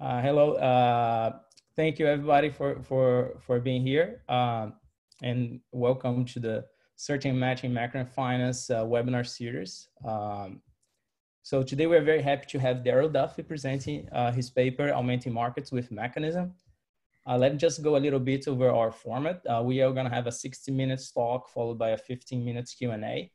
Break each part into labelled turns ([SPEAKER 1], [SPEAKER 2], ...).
[SPEAKER 1] Uh, hello. Uh, thank you everybody for, for, for being here. Um, and welcome to the Searching Matching Macro and Finance uh, webinar series. Um, so today we're very happy to have Darrell Duffie presenting uh, his paper, Augmenting Markets with Mechanism. Uh, let me just go a little bit over our format. Uh, we are gonna have a 60 minutes talk followed by a 15 minutes Q&A.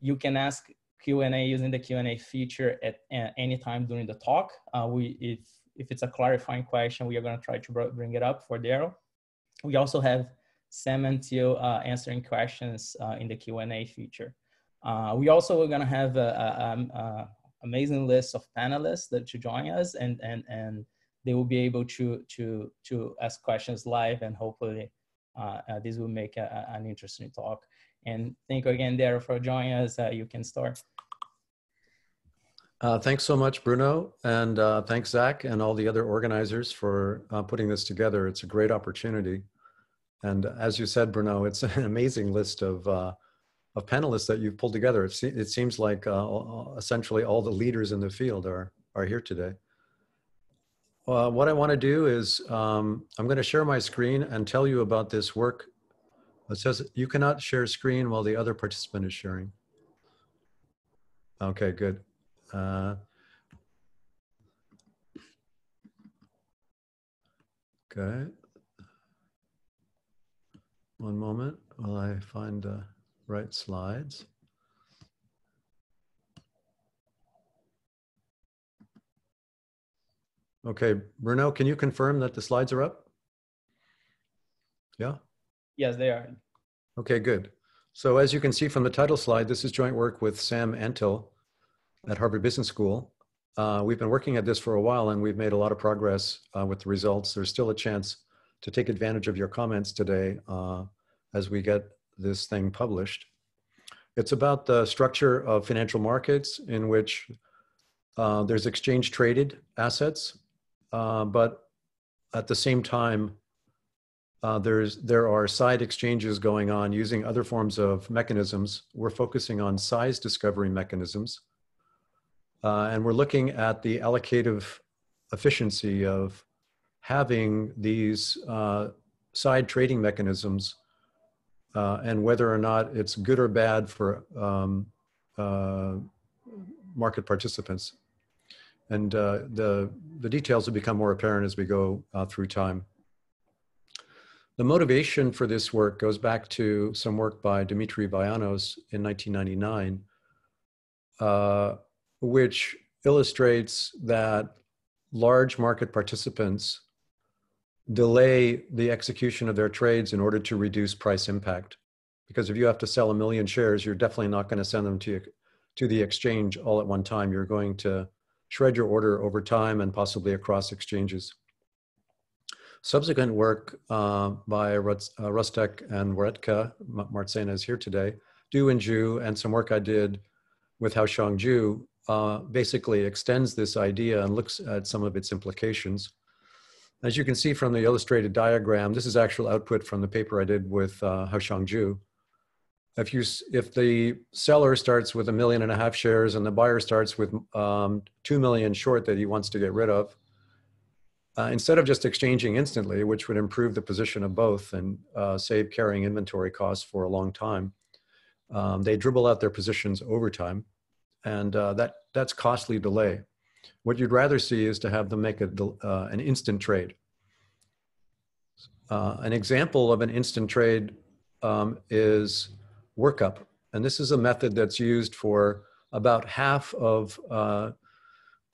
[SPEAKER 1] You can ask Q&A using the Q&A feature at any time during the talk. We, if, if it's a clarifying question, we are gonna try to bring it up for Darrell. We also have Sam Antil uh, answering questions uh, in the Q&A feature. Uh, we also are gonna have an amazing list of panelists that to join us and, and, and they will be able to to to ask questions live and hopefully uh, uh, this will make a, an interesting talk and thank you again Darrell for joining us uh, you can start
[SPEAKER 2] uh, thanks so much Bruno and uh, thanks Zach and all the other organizers for uh, putting this together it's a great opportunity and as you said Bruno it's an amazing list of of panelists that you've pulled together it, se it seems like essentially all the leaders in the field are are here today uh, what I want to do is um, I'm going to share my screen and tell you about this work. It says you cannot share screen while the other participant is sharing. Okay, good. Uh, okay. One moment while I find the right slides. Okay, Bruno, can you confirm that the slides are up? Yeah?
[SPEAKER 1] Yes, they are.
[SPEAKER 2] Okay, good. So as you can see from the title slide, this is joint work with Sam Antil at Harvard Business School. Uh, we've been working at this for a while and we've made a lot of progress uh, with the results. There's still a chance to take advantage of your comments today uh, as we get this thing published. It's about the structure of financial markets in which uh, there's exchange traded assets uh, but at the same time, uh, there's there are side exchanges going on using other forms of mechanisms. We're focusing on size discovery mechanisms, uh, and we're looking at the allocative efficiency of having these uh, side trading mechanisms, uh, and whether or not it's good or bad for um, market participants and uh, the, the details will become more apparent as we go uh, through time. The motivation for this work goes back to some work by Dimitri Vayanos in 1999, uh, which illustrates that large market participants delay the execution of their trades in order to reduce price impact. Because if you have to sell a million shares, you're definitely not going to send them to, to the exchange all at one time. You're going to shred your order over time and possibly across exchanges. Subsequent work uh, by uh, Rostek and Weretka, Marzena is here today, Du and Zhu, and some work I did with Haoxiang Zhu uh, basically extends this idea and looks at some of its implications. As you can see from the illustrated diagram, this is actual output from the paper I did with uh, Haoxiang Zhu if you if the seller starts with a million and a half shares and the buyer starts with um, two million short that he wants to get rid of, uh, instead of just exchanging instantly, which would improve the position of both and uh, save carrying inventory costs for a long time, um, they dribble out their positions over time, and uh, that that's costly delay. What you'd rather see is to have them make a, uh, an instant trade. Uh, an example of an instant trade um, is workup. And this is a method that's used for about half of uh,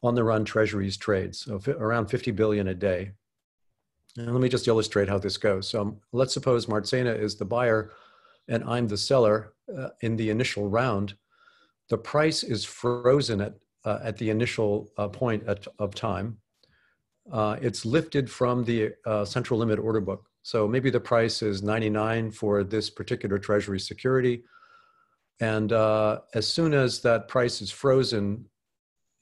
[SPEAKER 2] on the run treasuries trades, so around 50 billion a day. And let me just illustrate how this goes. So um, let's suppose Marzena is the buyer and I'm the seller uh, in the initial round. The price is frozen at, uh, at the initial uh, point at, of time. Uh, it's lifted from the uh, central limit order book. So maybe the price is 99 for this particular treasury security. And uh, as soon as that price is frozen,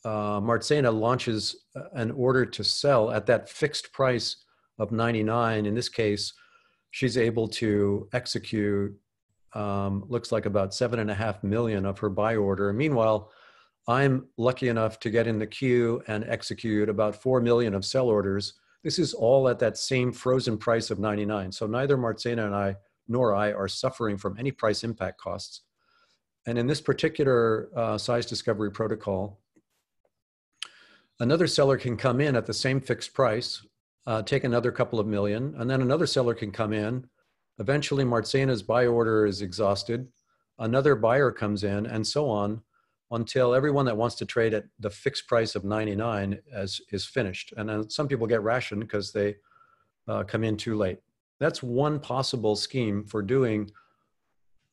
[SPEAKER 2] uh, Marzena launches uh, an order to sell at that fixed price of 99. In this case, she's able to execute, um, looks like about seven and a half million of her buy order. Meanwhile, I'm lucky enough to get in the queue and execute about 4 million of sell orders. This is all at that same frozen price of 99. So neither Marzena and I nor I are suffering from any price impact costs. And in this particular uh, size discovery protocol, another seller can come in at the same fixed price, uh, take another couple of million, and then another seller can come in. Eventually, Marzena's buy order is exhausted. Another buyer comes in, and so on until everyone that wants to trade at the fixed price of 99 as, is finished. And then some people get rationed because they uh, come in too late. That's one possible scheme for doing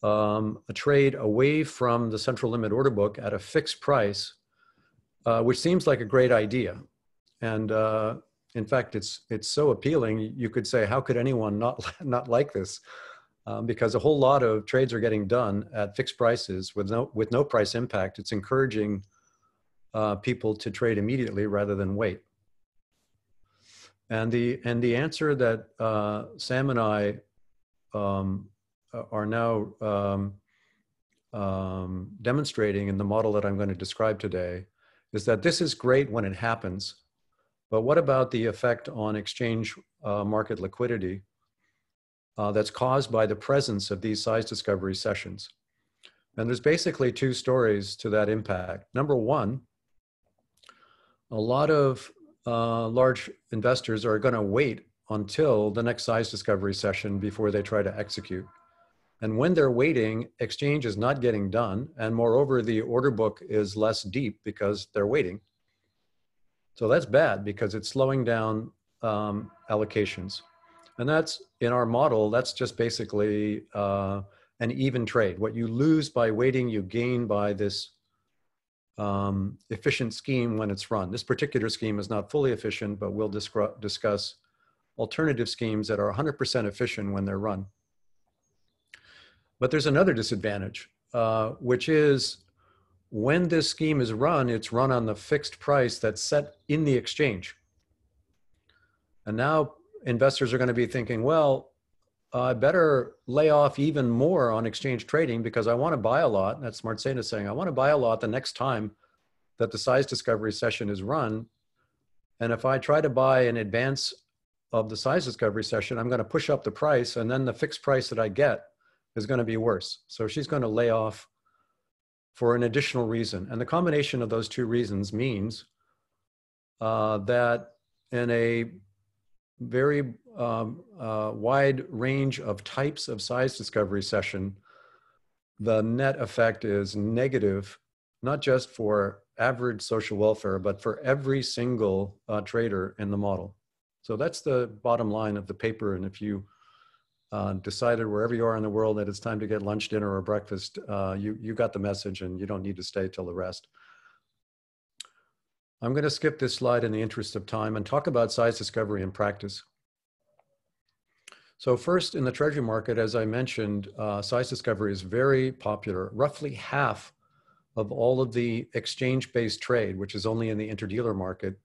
[SPEAKER 2] um, a trade away from the central limit order book at a fixed price, uh, which seems like a great idea. And uh, in fact, it's, it's so appealing, you could say, how could anyone not, not like this? um, because a whole lot of trades are getting done at fixed prices with no with no price impact. It's encouraging uh, people to trade immediately rather than wait. And the and the answer that uh, Sam and I um, are now um, um, demonstrating in the model that I'm going to describe today is that this is great when it happens, but what about the effect on exchange uh, market liquidity? uh, that's caused by the presence of these size discovery sessions. And there's basically two stories to that impact. Number one, a lot of uh, large investors are going to wait until the next size discovery session before they try to execute. And when they're waiting, exchange is not getting done. And moreover, the order book is less deep because they're waiting. So that's bad because it's slowing down um, allocations. And that's in our model, that's just basically uh, an even trade. What you lose by waiting, you gain by this um, efficient scheme when it's run. This particular scheme is not fully efficient, but we'll discuss alternative schemes that are 100% efficient when they're run. But there's another disadvantage, uh, which is when this scheme is run, it's run on the fixed price that's set in the exchange. And now investors are going to be thinking, well, I better lay off even more on exchange trading because I want to buy a lot. That's Marzena saying, I want to buy a lot the next time that the size discovery session is run. And if I try to buy in advance of the size discovery session, I'm going to push up the price and then the fixed price that I get is going to be worse. So she's going to lay off for an additional reason. And the combination of those two reasons means uh, that in a very um, uh, wide range of types of size discovery session, the net effect is negative, not just for average social welfare, but for every single uh, trader in the model. So that's the bottom line of the paper. And if you uh, decided wherever you are in the world that it's time to get lunch, dinner, or breakfast, uh, you, you got the message and you don't need to stay till the rest. I'm going to skip this slide in the interest of time and talk about size discovery in practice. So first, in the treasury market, as I mentioned, uh, size discovery is very popular. Roughly half of all of the exchange-based trade, which is only in the interdealer market,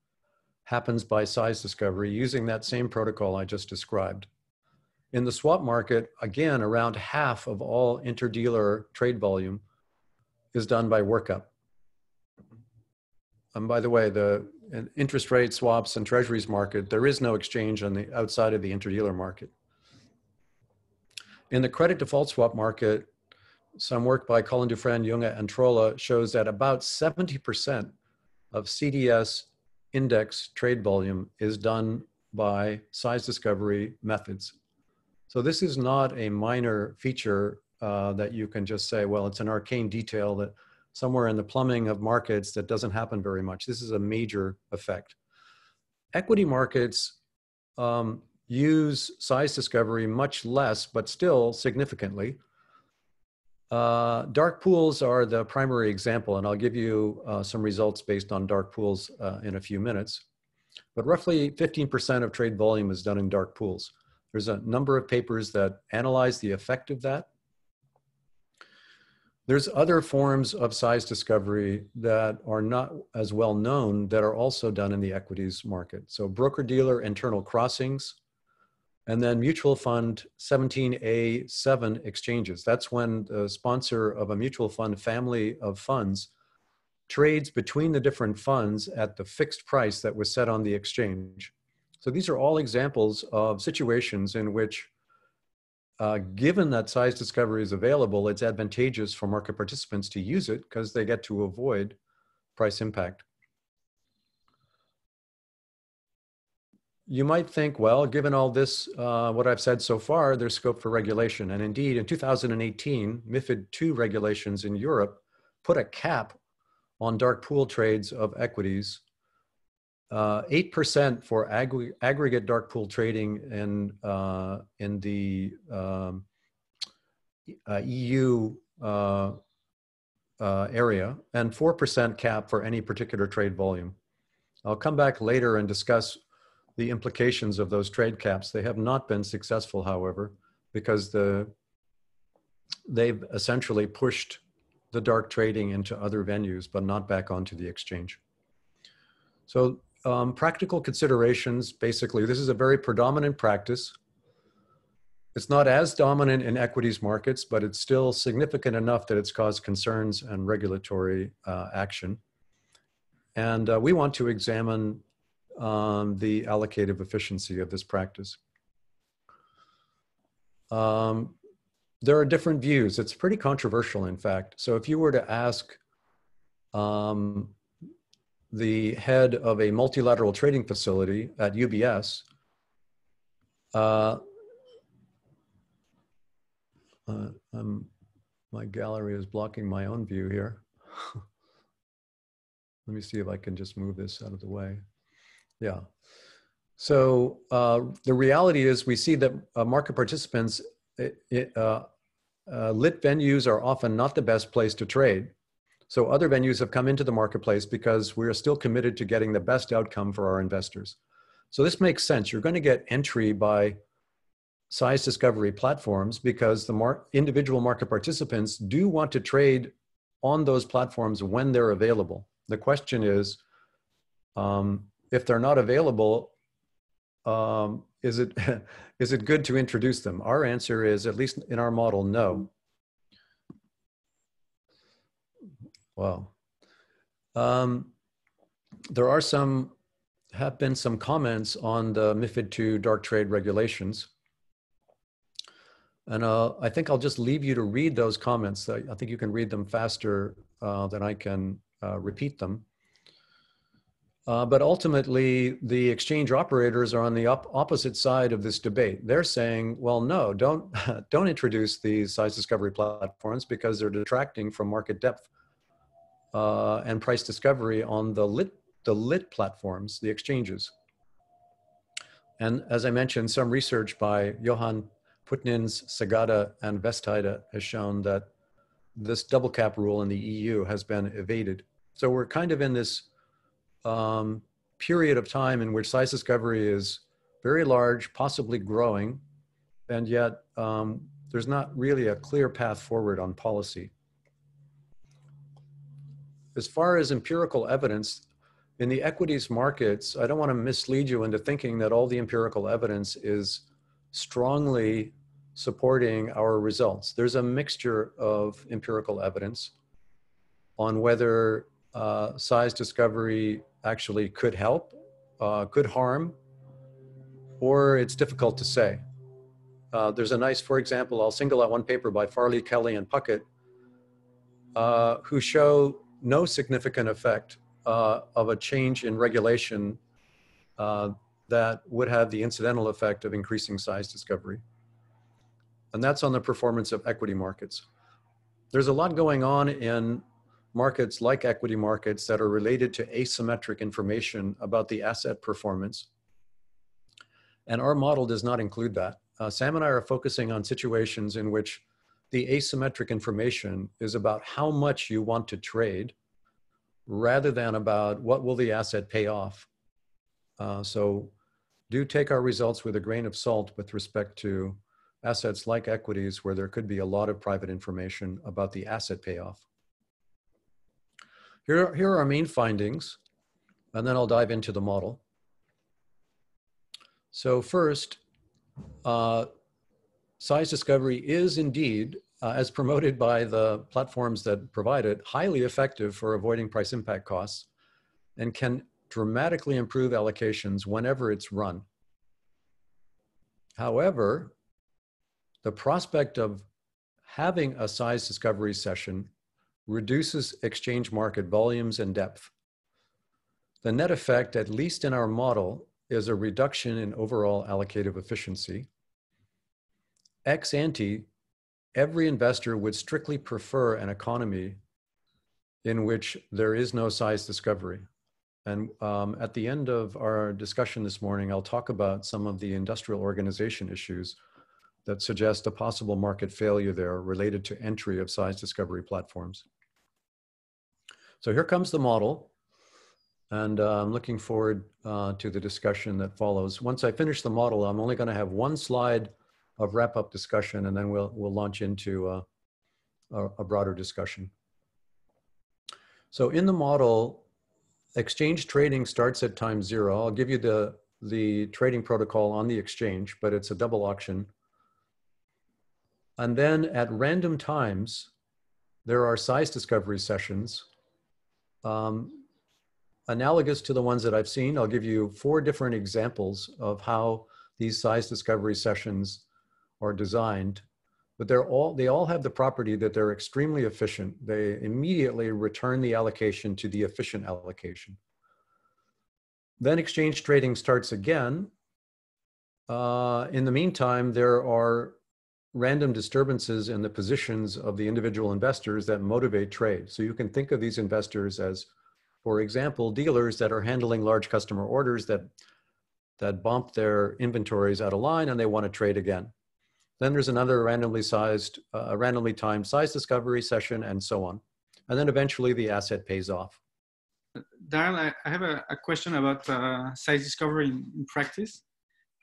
[SPEAKER 2] happens by size discovery using that same protocol I just described. In the swap market, again, around half of all interdealer trade volume is done by workup. And by the way, the interest rate swaps and treasuries market, there is no exchange on the outside of the interdealer market. In the credit default swap market, some work by Collin-Dufresne, Junge, and Trolle shows that about 70% of CDS index trade volume is done by size discovery methods. So this is not a minor feature uh, that you can just say, well, it's an arcane detail that somewhere in the plumbing of markets that doesn't happen very much. This is a major effect. Equity markets um, use size discovery much less, but still significantly. Uh, dark pools are the primary example, and I'll give you uh, some results based on dark pools uh, in a few minutes. But roughly 15% of trade volume is done in dark pools. There's a number of papers that analyze the effect of that. There's other forms of size discovery that are not as well known that are also done in the equities market. So broker-dealer internal crossings, and then mutual fund 17A7 exchanges. That's when the sponsor of a mutual fund family of funds trades between the different funds at the fixed price that was set on the exchange. So these are all examples of situations in which, uh, given that size discovery is available, it's advantageous for market participants to use it because they get to avoid price impact. You might think, well, given all this, uh, what I've said so far, there's scope for regulation. And indeed, in 2018, MIFID II regulations in Europe put a cap on dark pool trades of equities. Uh, 8% for ag aggregate dark pool trading in, uh, in the um, uh, EU uh, uh, area, and 4% cap for any particular trade volume. I'll come back later and discuss the implications of those trade caps. They have not been successful, however, because the, they've essentially pushed the dark trading into other venues, but not back onto the exchange. So um, practical considerations, basically, this is a very predominant practice. It's not as dominant in equities markets, but it's still significant enough that it's caused concerns and regulatory uh, action. And uh, we want to examine um, the allocative efficiency of this practice. Um, there are different views. It's pretty controversial, in fact. So if you were to ask um, the head of a multilateral trading facility at UBS, uh, uh, um, my gallery is blocking my own view here. Let me see if I can just move this out of the way. Yeah. So uh, the reality is we see that uh, market participants, it, it, uh, uh, lit venues are often not the best place to trade. So other venues have come into the marketplace because we are still committed to getting the best outcome for our investors. So this makes sense. You're going to get entry by size discovery platforms because the mar individual market participants do want to trade on those platforms when they're available. The question is, um, if they're not available, um, is it is it good to introduce them? Our answer is, at least in our model, no. Wow. Um, there are some have been some comments on the MIFID II dark trade regulations. And uh, I think I'll just leave you to read those comments. I, I think you can read them faster uh, than I can uh, repeat them. Uh, but ultimately, the exchange operators are on the op opposite side of this debate. They're saying, well, no, don't, don't introduce these size discovery platforms because they're detracting from market depth uh, and price discovery on the lit, the lit platforms, the exchanges. And as I mentioned, some research by Johann Putnins, Sagade, and Westheide has shown that this double cap rule in the EU has been evaded. So we're kind of in this um, period of time in which size discovery is very large, possibly growing, and yet um, there's not really a clear path forward on policy. As far as empirical evidence, in the equities markets, I don't want to mislead you into thinking that all the empirical evidence is strongly supporting our results. There's a mixture of empirical evidence on whether uh, size discovery actually could help, uh, could harm, or it's difficult to say. Uh, there's a nice, for example, I'll single out one paper by Farley, Kelley, and Puckett, uh, who show no significant effect uh, of a change in regulation uh, that would have the incidental effect of increasing size discovery. And that's on the performance of equity markets. There's a lot going on in markets like equity markets that are related to asymmetric information about the asset performance. And our model does not include that. Uh, Sam and I are focusing on situations in which the asymmetric information is about how much you want to trade rather than about what will the asset pay off. Uh, so do take our results with a grain of salt with respect to assets like equities where there could be a lot of private information about the asset payoff. Here, here are our main findings, and then I'll dive into the model. So first, uh, size discovery is indeed uh, as promoted by the platforms that provide it, highly effective for avoiding price impact costs and can dramatically improve allocations whenever it's run. However, the prospect of having a size discovery session reduces exchange market volumes and depth. The net effect, at least in our model, is a reduction in overall allocative efficiency. Ex ante, every investor would strictly prefer an economy in which there is no size discovery. And um, at the end of our discussion this morning, I'll talk about some of the industrial organization issues that suggest a possible market failure there related to entry of size discovery platforms. So here comes the model. And uh, I'm looking forward uh, to the discussion that follows. Once I finish the model, I'm only going to have one slide of wrap up discussion, and then we'll, we'll launch into uh, a, a broader discussion. So in the model, exchange trading starts at time zero. I'll give you the, the trading protocol on the exchange, but it's a double auction. And then at random times, there are size discovery sessions um, analogous to the ones that I've seen. I'll give you four different examples of how these size discovery sessions are designed, but they're all, they all have the property that they're extremely efficient. They immediately return the allocation to the efficient allocation. Then exchange trading starts again. Uh, in the meantime, there are random disturbances in the positions of the individual investors that motivate trade. So you can think of these investors as, for example, dealers that are handling large customer orders that, that bump their inventories out of line and they want to trade again. Then there's another randomly sized, uh, randomly timed size discovery session and so on. And then eventually the asset pays off.
[SPEAKER 3] Darrell, I have a, a question about uh, size discovery in, in practice.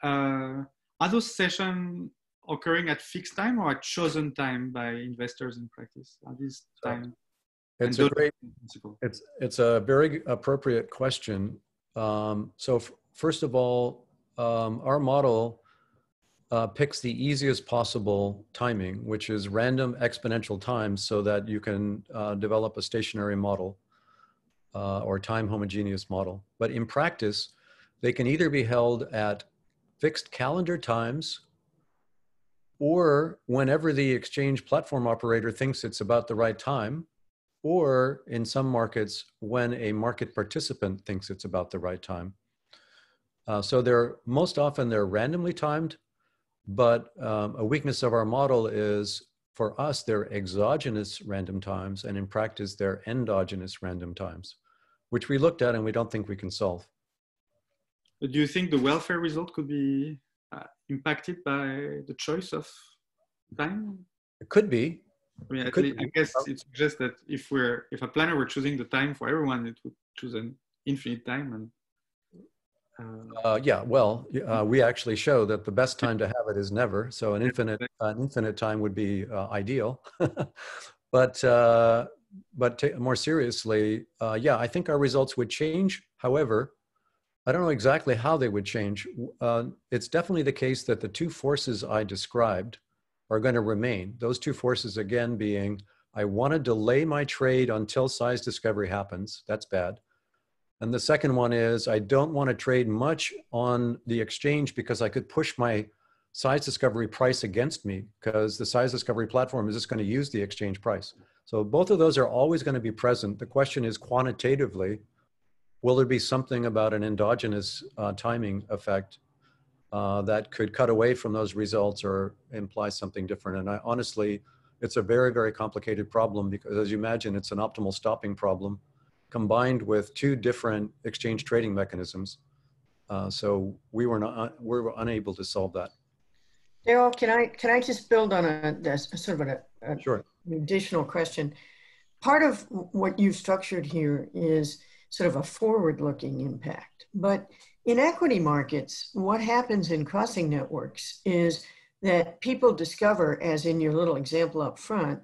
[SPEAKER 3] Uh, are those sessions occurring at fixed time or at chosen time by investors in practice? At this time?
[SPEAKER 2] It's a great, it's, it's a very appropriate question. Um, so first of all, um, our model uh, picks the easiest possible timing, which is random exponential time so that you can uh, develop a stationary model uh, or time homogeneous model. But in practice, they can either be held at fixed calendar times or whenever the exchange platform operator thinks it's about the right time, or in some markets, when a market participant thinks it's about the right time. Uh, so they're most often they're randomly timed, but um, a weakness of our model is for us, they're exogenous random times, and in practice, they're endogenous random times, which we looked at and we don't think we can solve.
[SPEAKER 3] Do you think the welfare result could be uh, impacted by the choice of time?
[SPEAKER 2] It could be.
[SPEAKER 3] I mean, least, I guess it suggests that if we're if a planner were choosing the time for everyone, it would choose an infinite time and.
[SPEAKER 2] Uh, uh, yeah, well, uh, we actually show that the best time to have it is never. So an infinite, an infinite time would be uh, ideal. but uh, but more seriously, uh, yeah, I think our results would change. However, I don't know exactly how they would change. Uh, it's definitely the case that the two forces I described are going to remain. Those two forces, again, being I want to delay my trade until size discovery happens. That's bad. And the second one is I don't want to trade much on the exchange because I could push my size discovery price against me because the size discovery platform is just going to use the exchange price. So both of those are always going to be present. The question is quantitatively, will there be something about an endogenous uh, timing effect uh, that could cut away from those results or imply something different? And I honestly, it's a very, very complicated problem because as you imagine, it's an optimal stopping problem combined with two different exchange trading mechanisms. Uh, so we were not, we were unable to solve that.
[SPEAKER 4] Darrell, can I can I just build on a, a sort of a, a
[SPEAKER 2] sure.
[SPEAKER 4] additional question? Part of what you've structured here is sort of a forward looking impact. But in equity markets, what happens in crossing networks is that people discover, as in your little example up front,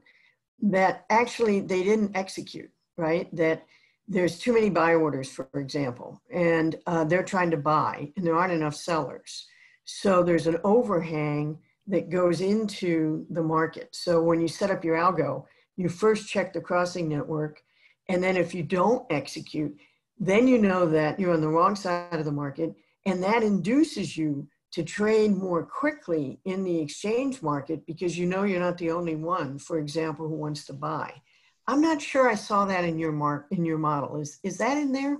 [SPEAKER 4] that actually they didn't execute, right? That there's too many buy orders, for example, and uh, they're trying to buy and there aren't enough sellers. So there's an overhang that goes into the market. So when you set up your algo, you first check the crossing network. And then if you don't execute, then you know that you're on the wrong side of the market. And that induces you to trade more quickly in the exchange market because you know you're not the only one, for example, who wants to buy. I'm not sure I saw that in your mark in your model. Is is that in there?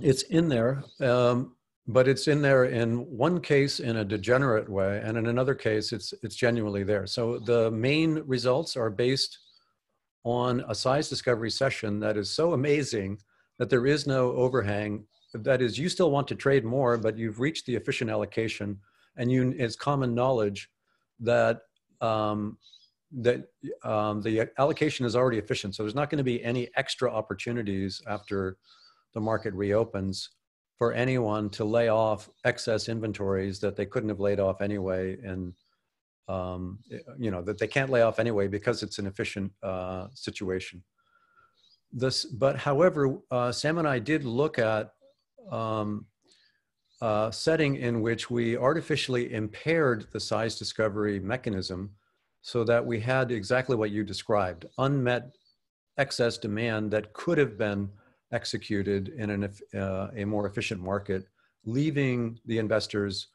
[SPEAKER 2] It's in there, um, but it's in there in one case in a degenerate way, and in another case, it's it's genuinely there. So the main results are based on a size discovery session that is so amazing that there is no overhang. That is, you still want to trade more, but you've reached the efficient allocation, and you it's common knowledge that um, that um, the allocation is already efficient. So there's not going to be any extra opportunities after the market reopens for anyone to lay off excess inventories that they couldn't have laid off anyway and um, you know that they can't lay off anyway because it's an efficient uh, situation this but however uh, sam and i did look at um, a setting in which we artificially impaired the size discovery mechanism so that we had exactly what you described unmet excess demand that could have been executed in an, uh, a more efficient market, leaving the investors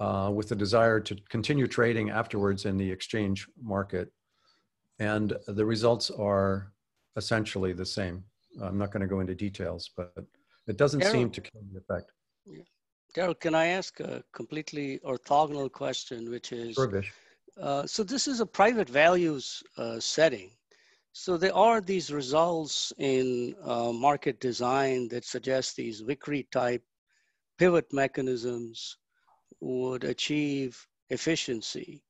[SPEAKER 2] uh, with the desire to continue trading afterwards in the exchange market. And the results are essentially the same. I'm not going to go into details, but it doesn't Darrell, seem to kill the effect.
[SPEAKER 5] Darrell, can I ask a completely orthogonal question, which is,
[SPEAKER 2] sure,
[SPEAKER 5] uh, so this is a private values uh, setting. So there are these results in uh, market design that suggest these Vickrey type pivot mechanisms would achieve efficiency.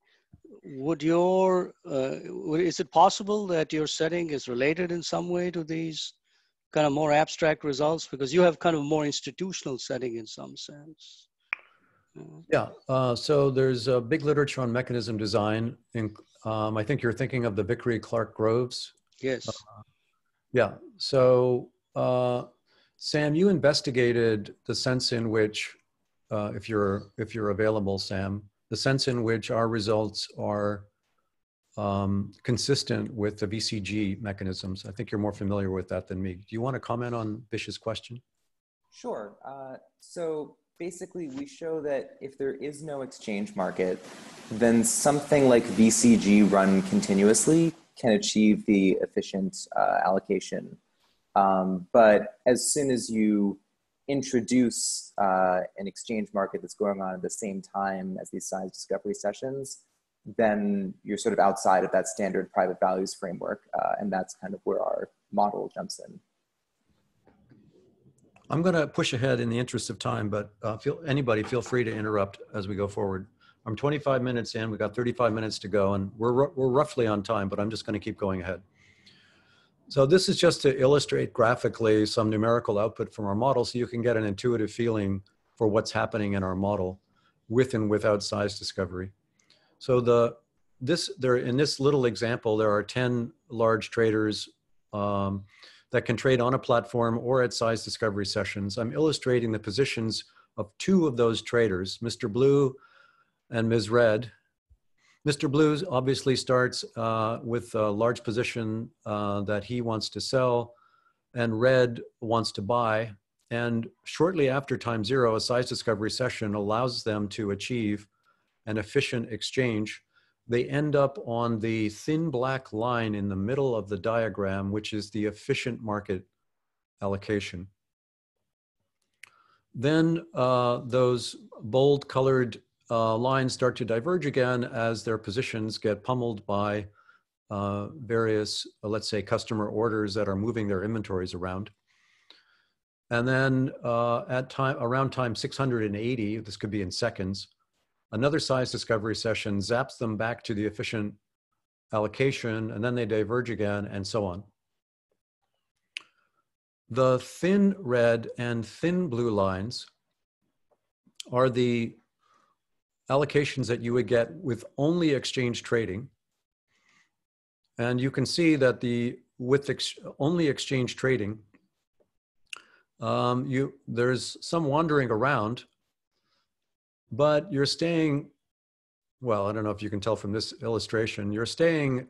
[SPEAKER 5] Would your, uh, is it possible that your setting is related in some way to these kind of more abstract results? Because you have kind of more institutional setting in some sense.
[SPEAKER 2] Yeah, uh, so there's a big literature on mechanism design. In, um, I think you're thinking of the Vickrey Clarke Groves.
[SPEAKER 5] Yes. Uh,
[SPEAKER 2] yeah, so uh, Sam, you investigated the sense in which, uh, if you're if you're available, Sam, the sense in which our results are um, consistent with the VCG mechanisms. I think you're more familiar with that than me. Do you want to comment on Vish's question?
[SPEAKER 6] Sure. Uh, so basically we show that if there is no exchange market, then something like VCG run continuously can achieve the efficient uh, allocation. Um, but as soon as you introduce uh, an exchange market that's going on at the same time as these size discovery sessions, then you're sort of outside of that standard private values framework. Uh, and that's kind of where our model jumps in.
[SPEAKER 2] I'm going to push ahead in the interest of time, but uh, feel, anybody feel free to interrupt as we go forward. I'm 25 minutes in, we've got 35 minutes to go, and we're, we're roughly on time, but I'm just going to keep going ahead. So this is just to illustrate graphically some numerical output from our model so you can get an intuitive feeling for what's happening in our model with and without size discovery. So the this there in this little example, there are 10 large traders um, that can trade on a platform or at size discovery sessions. I'm illustrating the positions of two of those traders, Mr. Blue and Ms. Red. Mr. Blue obviously starts uh, with a large position uh, that he wants to sell, and Red wants to buy. And shortly after time zero, a size discovery session allows them to achieve an efficient exchange they end up on the thin black line in the middle of the diagram, which is the efficient market allocation. Then uh, those bold colored uh, lines start to diverge again as their positions get pummeled by uh, various, uh, let's say, customer orders that are moving their inventories around. And then uh, at time around time 680, this could be in seconds, Another size discovery session zaps them back to the efficient allocation, and then they diverge again, and so on. The thin red and thin blue lines are the allocations that you would get with only exchange trading. And you can see that the with ex, only exchange trading, um, you there's some wandering around but you're staying well, I don't know if you can tell from this illustration, you're staying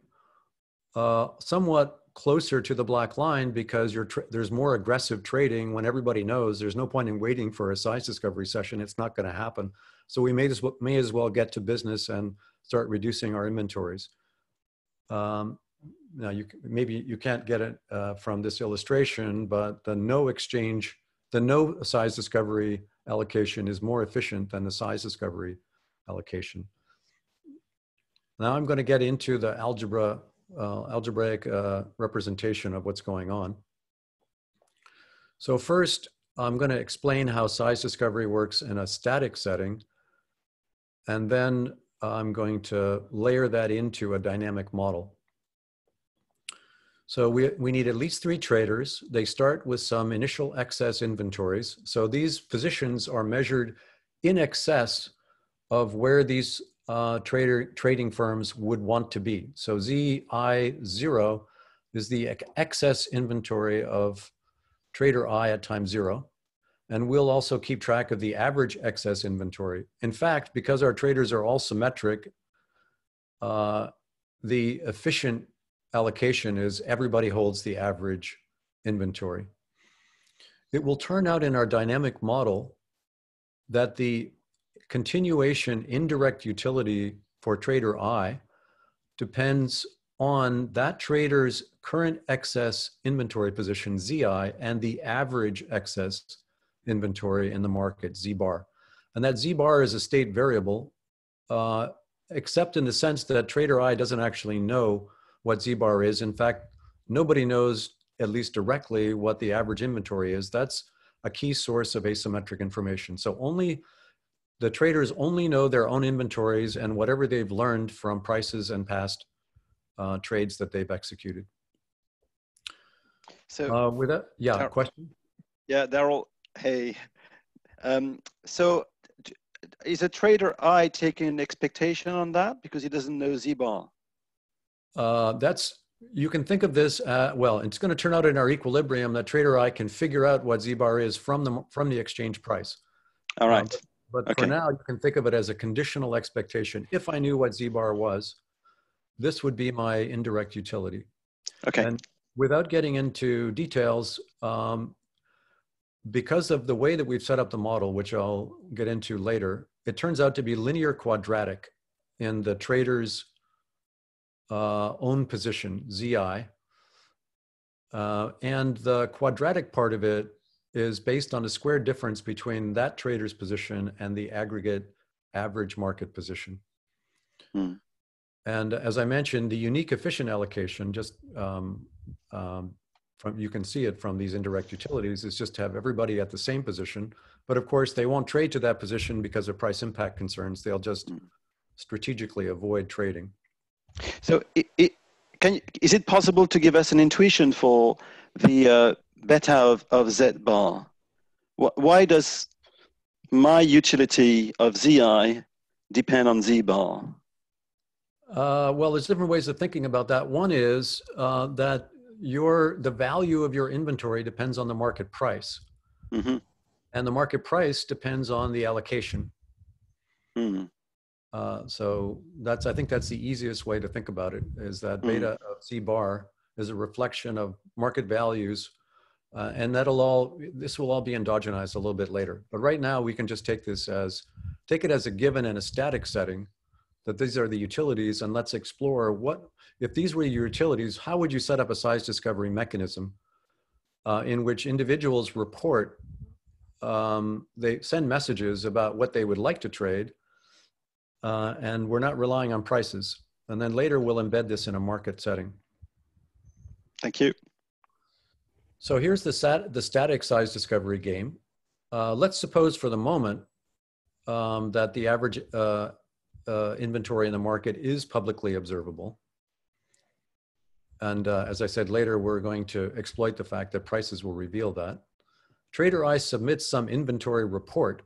[SPEAKER 2] uh, somewhat closer to the black line because you're there's more aggressive trading when everybody knows there's no point in waiting for a size discovery session. It's not going to happen. So we may as, well, may as well get to business and start reducing our inventories. Um, now you maybe you can't get it uh, from this illustration, but the no exchange, the no size discovery allocation is more efficient than the size discovery allocation. Now I'm going to get into the algebra, uh, algebraic uh, representation of what's going on. So first, I'm going to explain how size discovery works in a static setting. And then I'm going to layer that into a dynamic model. So we, we need at least three traders. They start with some initial excess inventories. So these positions are measured in excess of where these uh, trader trading firms would want to be. So ZI0 is the excess inventory of trader I at time zero. And we'll also keep track of the average excess inventory. In fact, because our traders are all symmetric, uh, the efficient allocation is everybody holds the average inventory. It will turn out in our dynamic model that the continuation indirect utility for trader I depends on that trader's current excess inventory position, ZI, and the average excess inventory in the market, Z bar. And that Z bar is a state variable, uh, except in the sense that trader I doesn't actually know what Z bar is. In fact, nobody knows, at least directly, what the average inventory is. That's a key source of asymmetric information. So only the traders only know their own inventories and whatever they've learned from prices and past uh, trades that they've executed.
[SPEAKER 7] So
[SPEAKER 2] uh, with that, yeah, Dar question?
[SPEAKER 7] Yeah, Darrell, hey. Um, so is a trader I taking an expectation on that because he doesn't know Z-bar?
[SPEAKER 2] Uh, that's, you can think of this, uh, well, it's going to turn out in our equilibrium that trader I can figure out what Z-bar is from the, from the exchange price.
[SPEAKER 7] All right. Um,
[SPEAKER 2] but okay. for now, you can think of it as a conditional expectation. If I knew what Z-bar was, this would be my indirect utility.
[SPEAKER 7] Okay.
[SPEAKER 2] And without getting into details, um, because of the way that we've set up the model, which I'll get into later, it turns out to be linear quadratic in the trader's uh, own position, ZI. Uh, and the quadratic part of it is based on a square difference between that trader's position and the aggregate average market position. Hmm. And as I mentioned, the unique efficient allocation, just um, um, from, you can see it from these indirect utilities, is just to have everybody at the same position. But of course, they won't trade to that position because of price impact concerns. They'll just hmm. strategically avoid trading.
[SPEAKER 7] So, it, it, can, is it possible to give us an intuition for the uh, beta of, of Z bar. Why does my utility of ZI depend on Z bar?
[SPEAKER 2] Uh, well, there's different ways of thinking about that. One is uh, that your the value of your inventory depends on the market price, mm-hmm. and the market price depends on the allocation. Mm-hmm. Uh, so that's I think that's the easiest way to think about it. Is that mm-hmm. beta of Z bar is a reflection of market values uh, and that'll all, this will all be endogenized a little bit later. But right now we can just take this as, take it as a given in a static setting that these are the utilities and let's explore what, if these were your utilities, how would you set up a size discovery mechanism uh, in which individuals report, um, they send messages about what they would like to trade uh, and we're not relying on prices. And then later we'll embed this in a market setting.
[SPEAKER 7] Thank you.
[SPEAKER 2] So here's the, stat, the static size discovery game. Uh, let's suppose for the moment um, that the average uh, uh, inventory in the market is publicly observable. And uh, as I said later, we're going to exploit the fact that prices will reveal that. Trader I submits some inventory report.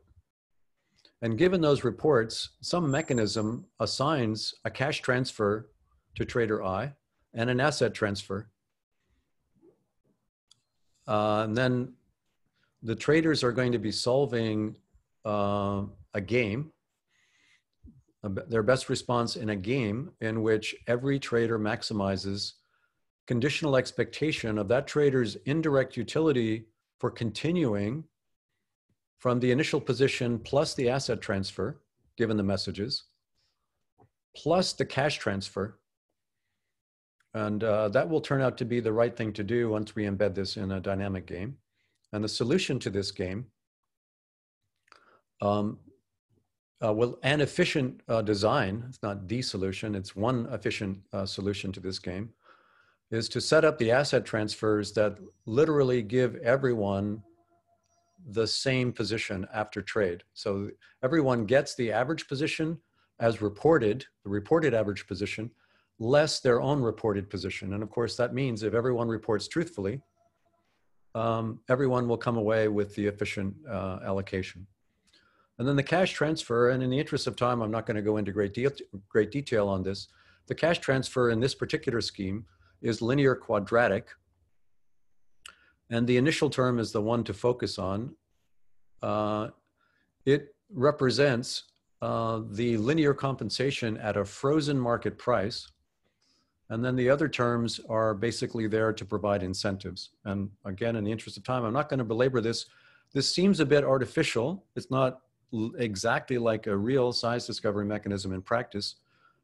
[SPEAKER 2] And given those reports, some mechanism assigns a cash transfer to Trader I and an asset transfer uh, and then the traders are going to be solving uh, a game. their best response in a game in which every trader maximizes conditional expectation of that trader's indirect utility for continuing from the initial position plus the asset transfer, given the messages, plus the cash transfer. And uh, that will turn out to be the right thing to do once we embed this in a dynamic game. And the solution to this game um, uh, well, an efficient uh, design, it's not the solution, it's one efficient uh, solution to this game, is to set up the asset transfers that literally give everyone the same position after trade. So everyone gets the average position as reported, the reported average position, less their own reported position. And of course, that means if everyone reports truthfully, um, everyone will come away with the efficient uh, allocation. And then the cash transfer, and in the interest of time, I'm not going to go into great, great detail on this. The cash transfer in this particular scheme is linear quadratic. And the initial term is the one to focus on. Uh, it represents uh, the linear compensation at a frozen market price. And then the other terms are basically there to provide incentives. And again, in the interest of time, I'm not going to belabor this. This seems a bit artificial. It's not exactly like a real size discovery mechanism in practice.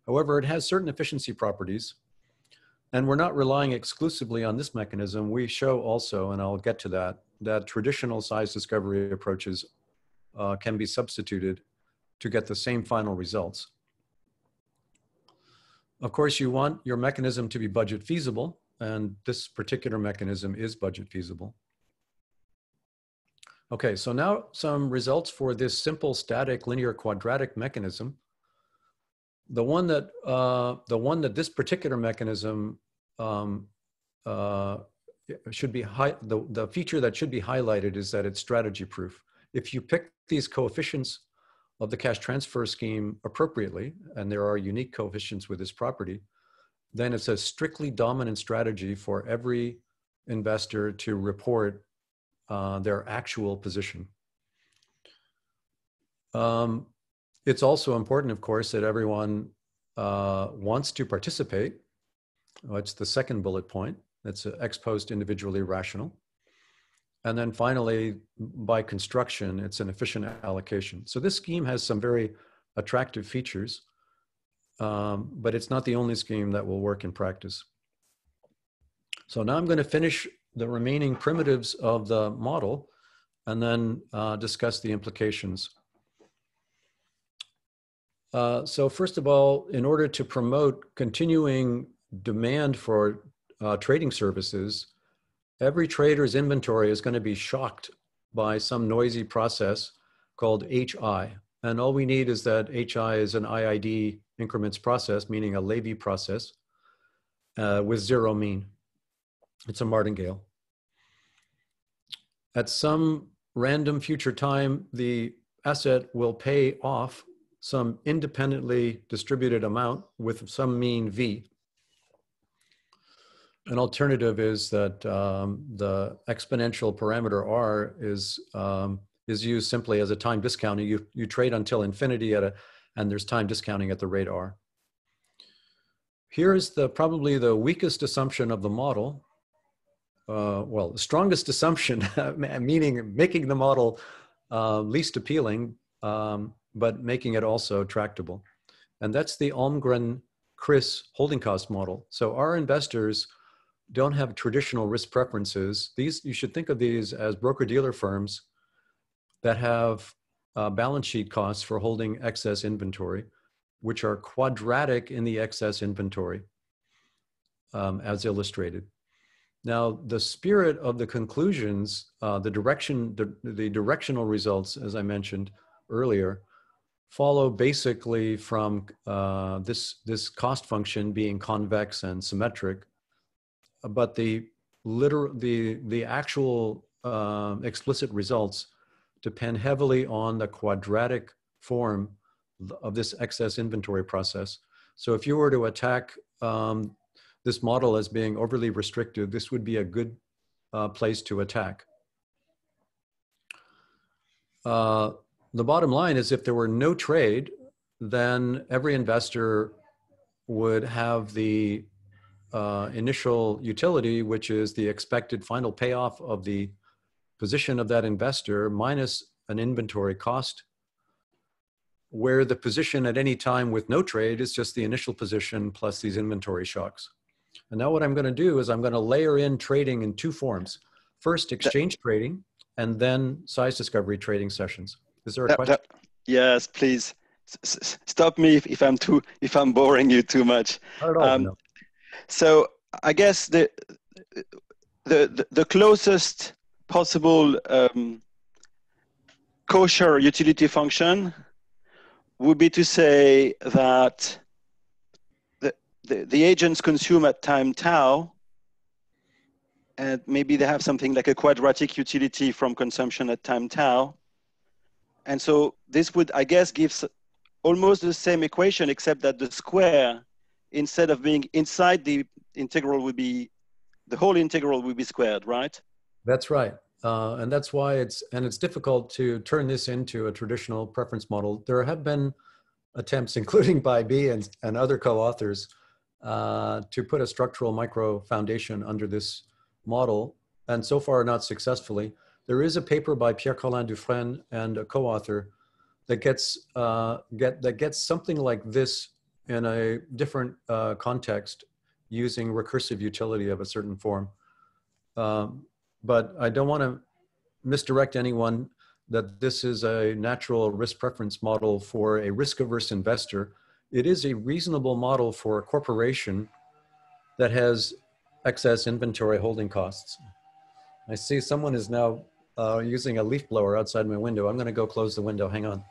[SPEAKER 2] However, it has certain efficiency properties. And we're not relying exclusively on this mechanism. We show also, and I'll get to that, that traditional size discovery approaches uh, can be substituted to get the same final results. Of course, you want your mechanism to be budget feasible, and this particular mechanism is budget feasible. Okay, so now some results for this simple static linear quadratic mechanism. The one that uh, the one that this particular mechanism um, uh, should be high, the, the feature that should be highlighted is that it's strategy proof. If you pick these coefficients of the cash transfer scheme appropriately, and there are unique coefficients with this property, then it's a strictly dominant strategy for every investor to report uh, their actual position. Um, it's also important, of course, that everyone uh, wants to participate. It's the second bullet point. That's ex post individually rational. And then finally, by construction, it's an efficient allocation. So this scheme has some very attractive features, um, but it's not the only scheme that will work in practice. So now I'm going to finish the remaining primitives of the model and then uh, discuss the implications. Uh, so first of all, in order to promote continuing demand for uh, trading services, every trader's inventory is going to be shocked by some noisy process called HI. And all we need is that HI is an IID increments process, meaning a Levy process uh, with zero mean. It's a martingale. At some random future time, the asset will pay off some independently distributed amount with some mean V. An alternative is that um, the exponential parameter R is, um, is used simply as a time discounting. You, you trade until infinity at a, and there's time discounting at the rate R. Here's the probably the weakest assumption of the model, uh, well, the strongest assumption, meaning making the model uh, least appealing, um, but making it also tractable. And that's the Almgren Chriss holding cost model. So our investors don't have traditional risk preferences. These, you should think of these as broker dealer firms that have uh, balance sheet costs for holding excess inventory, which are quadratic in the excess inventory, um, as illustrated. Now, the spirit of the conclusions, uh, the direction, the, the directional results, as I mentioned earlier, follow basically from uh, this this cost function being convex and symmetric, but the literal the the actual uh, explicit results depend heavily on the quadratic form of this excess inventory process. So if you were to attack um, this model as being overly restrictive, this would be a good uh, place to attack. Uh, the bottom line is if there were no trade, then every investor would have the uh, initial utility, which is the expected final payoff of the position of that investor minus an inventory cost, where the position at any time with no trade is just the initial position plus these inventory shocks. And now what I'm going to do is I'm going to layer in trading in two forms. First, exchange trading, and then size discovery trading sessions. Is there a
[SPEAKER 7] That-
[SPEAKER 2] question?
[SPEAKER 7] that- yes, please S- stop me if, if I'm too if I'm boring you too much.
[SPEAKER 2] All,
[SPEAKER 7] um,
[SPEAKER 2] no.
[SPEAKER 7] So I guess the the the, the closest possible um, kosher utility function would be to say that the, the, the agents consume at time tau and maybe they have something like a quadratic utility from consumption at time tau and so this would i guess gives almost the same equation except that the square instead of being inside the integral would be the whole integral would be squared right
[SPEAKER 2] That's right. Uh, and that's why it's, and it's difficult to turn this into a traditional preference model. There have been attempts, including by B and, and other co-authors, uh, to put a structural micro foundation under this model, and so far not successfully. There is a paper by Pierre Collin-Dufresne and a co-author that gets, uh, get, that gets something like this in a different uh, context using recursive utility of a certain form. Um, but I don't want to misdirect anyone that this is a natural risk preference model for a risk averse investor. It is a reasonable model for a corporation that has excess inventory holding costs. I see someone is now uh, using a leaf blower outside my window. I'm going to go close the window. Hang on.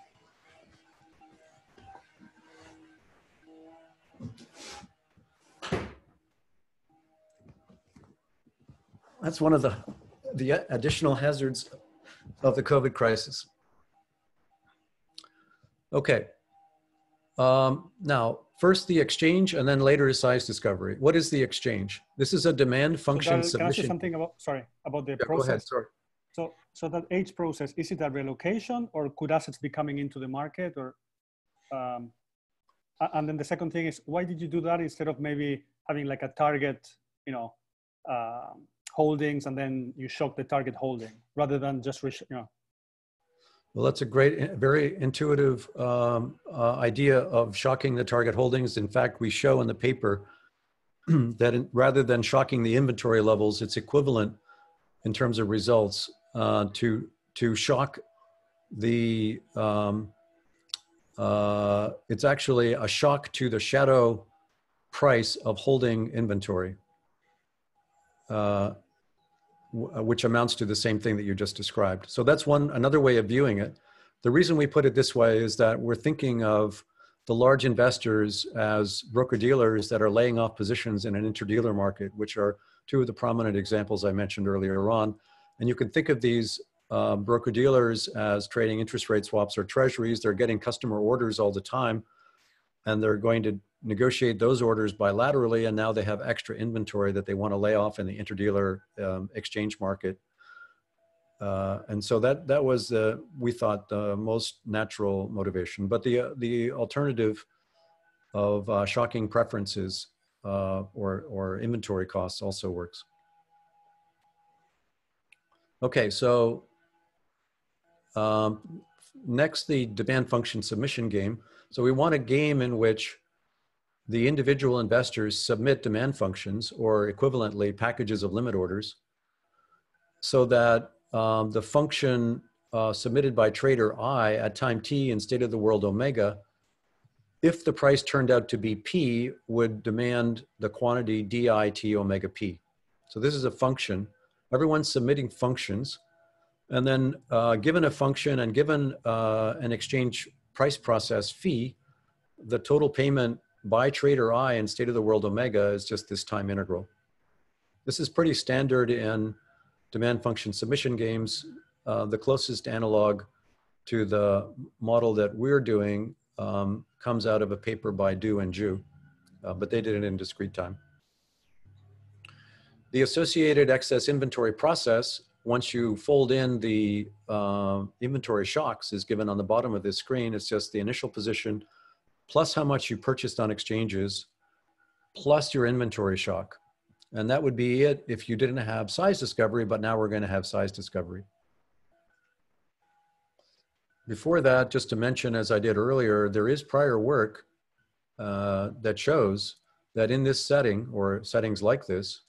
[SPEAKER 2] That's one of the, the additional hazards of the COVID crisis. Okay. Um, now, first the exchange and then later size discovery. What is the exchange? This is a demand
[SPEAKER 8] So
[SPEAKER 2] function
[SPEAKER 8] Darrell, can I say something about, sorry, about the
[SPEAKER 2] Yeah, go ahead,
[SPEAKER 8] process?
[SPEAKER 2] sorry.
[SPEAKER 8] So, so that age process, is it a relocation or could assets be coming into the market or? Um, and then the second thing is, why did you do that instead of maybe having like a target, you know, um holdings and then you shock the target holding rather than just, you know,
[SPEAKER 2] Well, that's a great, very intuitive um, uh, idea of shocking the target holdings. In fact, we show in the paper that in, rather than shocking the inventory levels, it's equivalent in terms of results uh, to to shock the. Um, uh, it's actually a shock to the shadow price of holding inventory, uh, w- which amounts to the same thing that you just described. So that's one another way of viewing it. The reason we put it this way is that we're thinking of the large investors as broker dealers that are laying off positions in an interdealer market, which are two of the prominent examples I mentioned earlier on. And you can think of these uh, broker dealers as trading interest rate swaps or treasuries. They're getting customer orders all the time, and they're going to negotiate those orders bilaterally. And now they have extra inventory that they want to lay off in the interdealer um, exchange market. Uh, and so that that was the we thought the most natural motivation. But the uh, the alternative of uh, shocking preferences uh, or or inventory costs also works. Okay, so um, next the demand function submission game. So we want a game in which the individual investors submit demand functions or equivalently packages of limit orders so that um, the function uh, submitted by trader I at time t in state of the world omega, if the price turned out to be p, would demand the quantity di t omega p. So this is a function. Everyone's submitting functions. And then uh, given a function and given uh, an exchange price process fee, the total payment by trader I in state of the world omega is just this time integral. This is pretty standard in demand function submission games. Uh, the closest analog to the model that we're doing um, comes out of a paper by Du and Zhu, uh, but they did it in discrete time. The associated excess inventory process, once you fold in the uh, inventory shocks, is given on the bottom of this screen. It's just the initial position plus how much you purchased on exchanges, plus your inventory shock. And that would be it if you didn't have size discovery, but now we're going to have size discovery. Before that, just to mention, as I did earlier, there is prior work uh, that shows that in this setting or settings like this,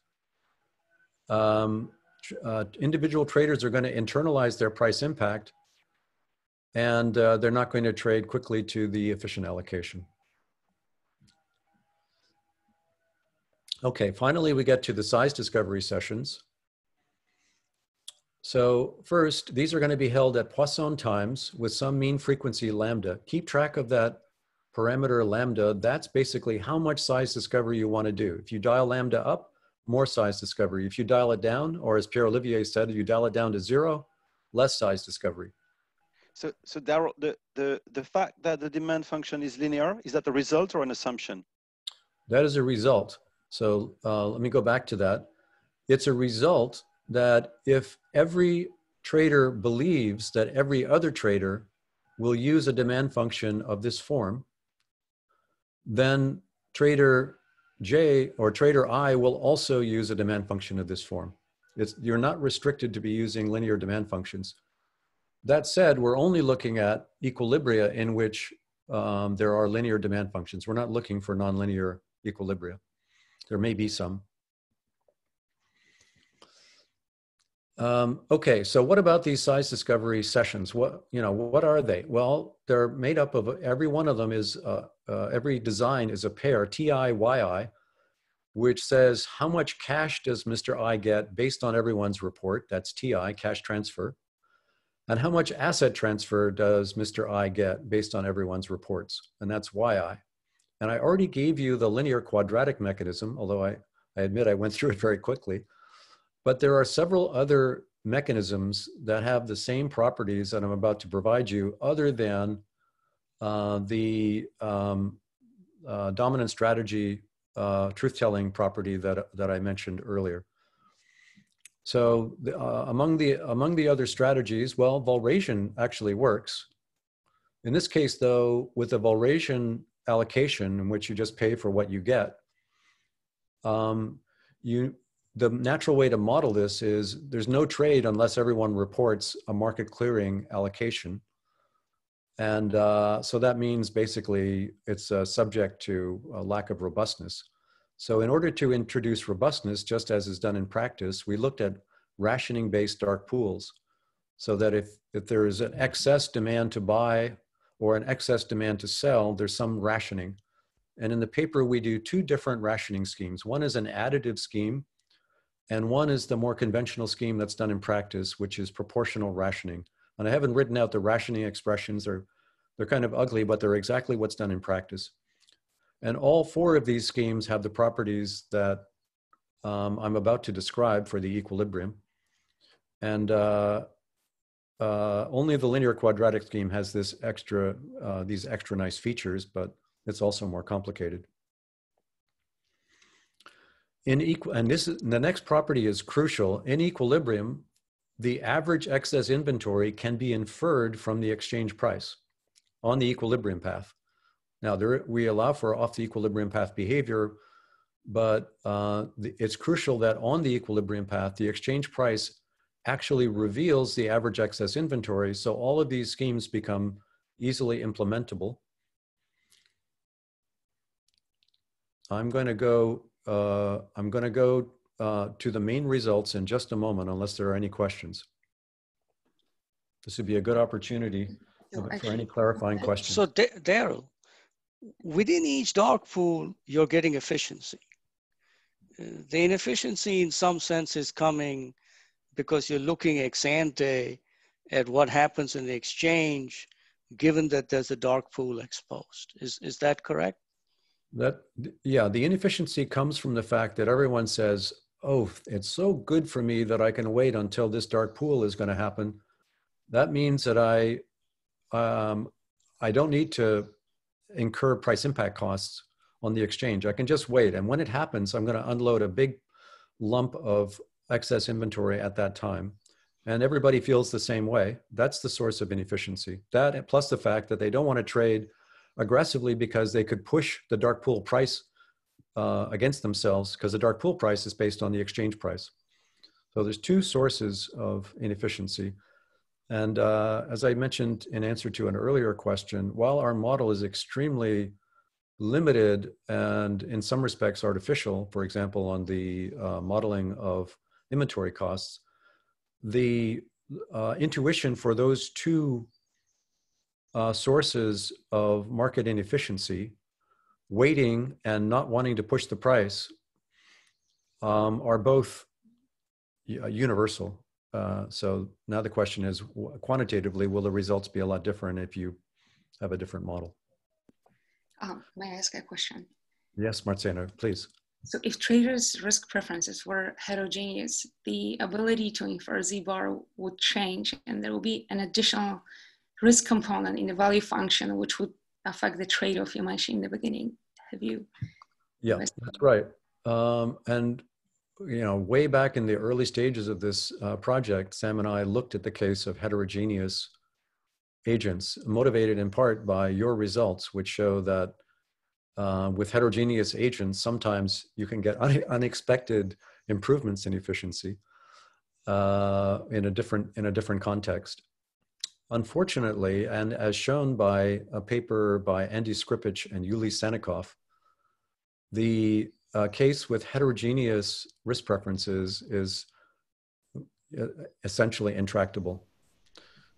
[SPEAKER 2] um, uh, individual traders are going to internalize their price impact and uh, they're not going to trade quickly to the efficient allocation. Okay, finally we get to the size discovery sessions. So first, these are going to be held at Poisson times with some mean frequency lambda. Keep track of that parameter lambda. That's basically how much size discovery you want to do. If you dial lambda up, more size discovery. If you dial it down, or as Pierre Olivier said, if you dial it down to zero, less size discovery.
[SPEAKER 7] So, so Darrell, the, the, the fact that the demand function is linear, is that a result or an assumption?
[SPEAKER 2] That is a result. So uh, let me go back to that. It's a result that if every trader believes that every other trader will use a demand function of this form, then trader J or trader I will also use a demand function of this form. It's, you're not restricted to be using linear demand functions. That said, we're only looking at equilibria in which um, there are linear demand functions. We're not looking for nonlinear equilibria. There may be some. Um, okay, so what about these size discovery sessions? What you know, what are they? Well, they're made up of every one of them is uh, uh, every design is a pair TI which says how much cash does Mr. I get based on everyone's report? That's TI, cash transfer. And how much asset transfer does Mr. I get based on everyone's reports? And that's YI. And I already gave you the linear quadratic mechanism, although I, I admit I went through it very quickly. But there are several other mechanisms that have the same properties that I'm about to provide you other than uh, the um, uh, dominant strategy uh, truth-telling property that, that I mentioned earlier. So uh, among, the, among the other strategies, well, Walrasian actually works. In this case, though, with the Walrasian allocation in which you just pay for what you get, um, you, the natural way to model this is there's no trade unless everyone reports a market clearing allocation. And uh, so that means basically it's uh, subject to a lack of robustness. So in order to introduce robustness, just as is done in practice, we looked at rationing based dark pools so that if, if there is an excess demand to buy or an excess demand to sell, there's some rationing. And in the paper, we do two different rationing schemes. One is an additive scheme, and one is the more conventional scheme that's done in practice, which is proportional rationing. And I haven't written out the rationing expressions. They're, they're kind of ugly, but they're exactly what's done in practice. And all four of these schemes have the properties that um, I'm about to describe for the equilibrium. And uh, uh, only the linear quadratic scheme has this extra, uh, these extra nice features, but it's also more complicated. In equal, and this is, the next property is crucial. In equilibrium, the average excess inventory can be inferred from the exchange price on the equilibrium path. Now, there, we allow for off the equilibrium path behavior, but uh, the, it's crucial that on the equilibrium path, the exchange price actually reveals the average excess inventory. So all of these schemes become easily implementable. I'm going to go. Uh, I'm going to go uh, to the main results in just a moment, unless there are any questions. This would be a good opportunity for any clarifying questions.
[SPEAKER 5] So, Darrell, within each dark pool, you're getting efficiency. Uh, the inefficiency in some sense is coming because you're looking ex ante at what happens in the exchange, given that there's a dark pool exposed. Is, is that correct?
[SPEAKER 2] That, yeah, the inefficiency comes from the fact that everyone says, oh, it's so good for me that I can wait until this dark pool is going to happen. That means that I, um, I don't need to incur price impact costs on the exchange. I can just wait. And when it happens, I'm going to unload a big lump of excess inventory at that time. And everybody feels the same way. That's the source of inefficiency. That plus the fact that they don't want to trade aggressively because they could push the dark pool price uh, against themselves because the dark pool price is based on the exchange price. So there's two sources of inefficiency. And uh, as I mentioned in answer to an earlier question, while our model is extremely limited and in some respects artificial, for example, on the uh, modeling of inventory costs, the uh, intuition for those two uh, sources of market inefficiency, waiting and not wanting to push the price, um, are both uh, universal. Uh, so now the question is, quantitatively, will the results be a lot different if you have a different model?
[SPEAKER 9] Um, may I ask a question?
[SPEAKER 2] Yes, Marzena, please.
[SPEAKER 9] So if traders' risk preferences were heterogeneous, the ability to infer Z-bar would change and there will be an additional risk component in the value function, which would affect the trade-off you mentioned in the beginning. Have you?
[SPEAKER 2] Yeah, that's right. Um, and you know, way back in the early stages of this uh, project, Sam and I looked at the case of heterogeneous agents, motivated in part by your results, which show that uh, with heterogeneous agents, sometimes you can get un unexpected improvements in efficiency uh, in a different in a different context. Unfortunately, and as shown by a paper by Andy Skrzypacz and Yuliy Sannikov, the uh, case with heterogeneous risk preferences is uh, essentially intractable.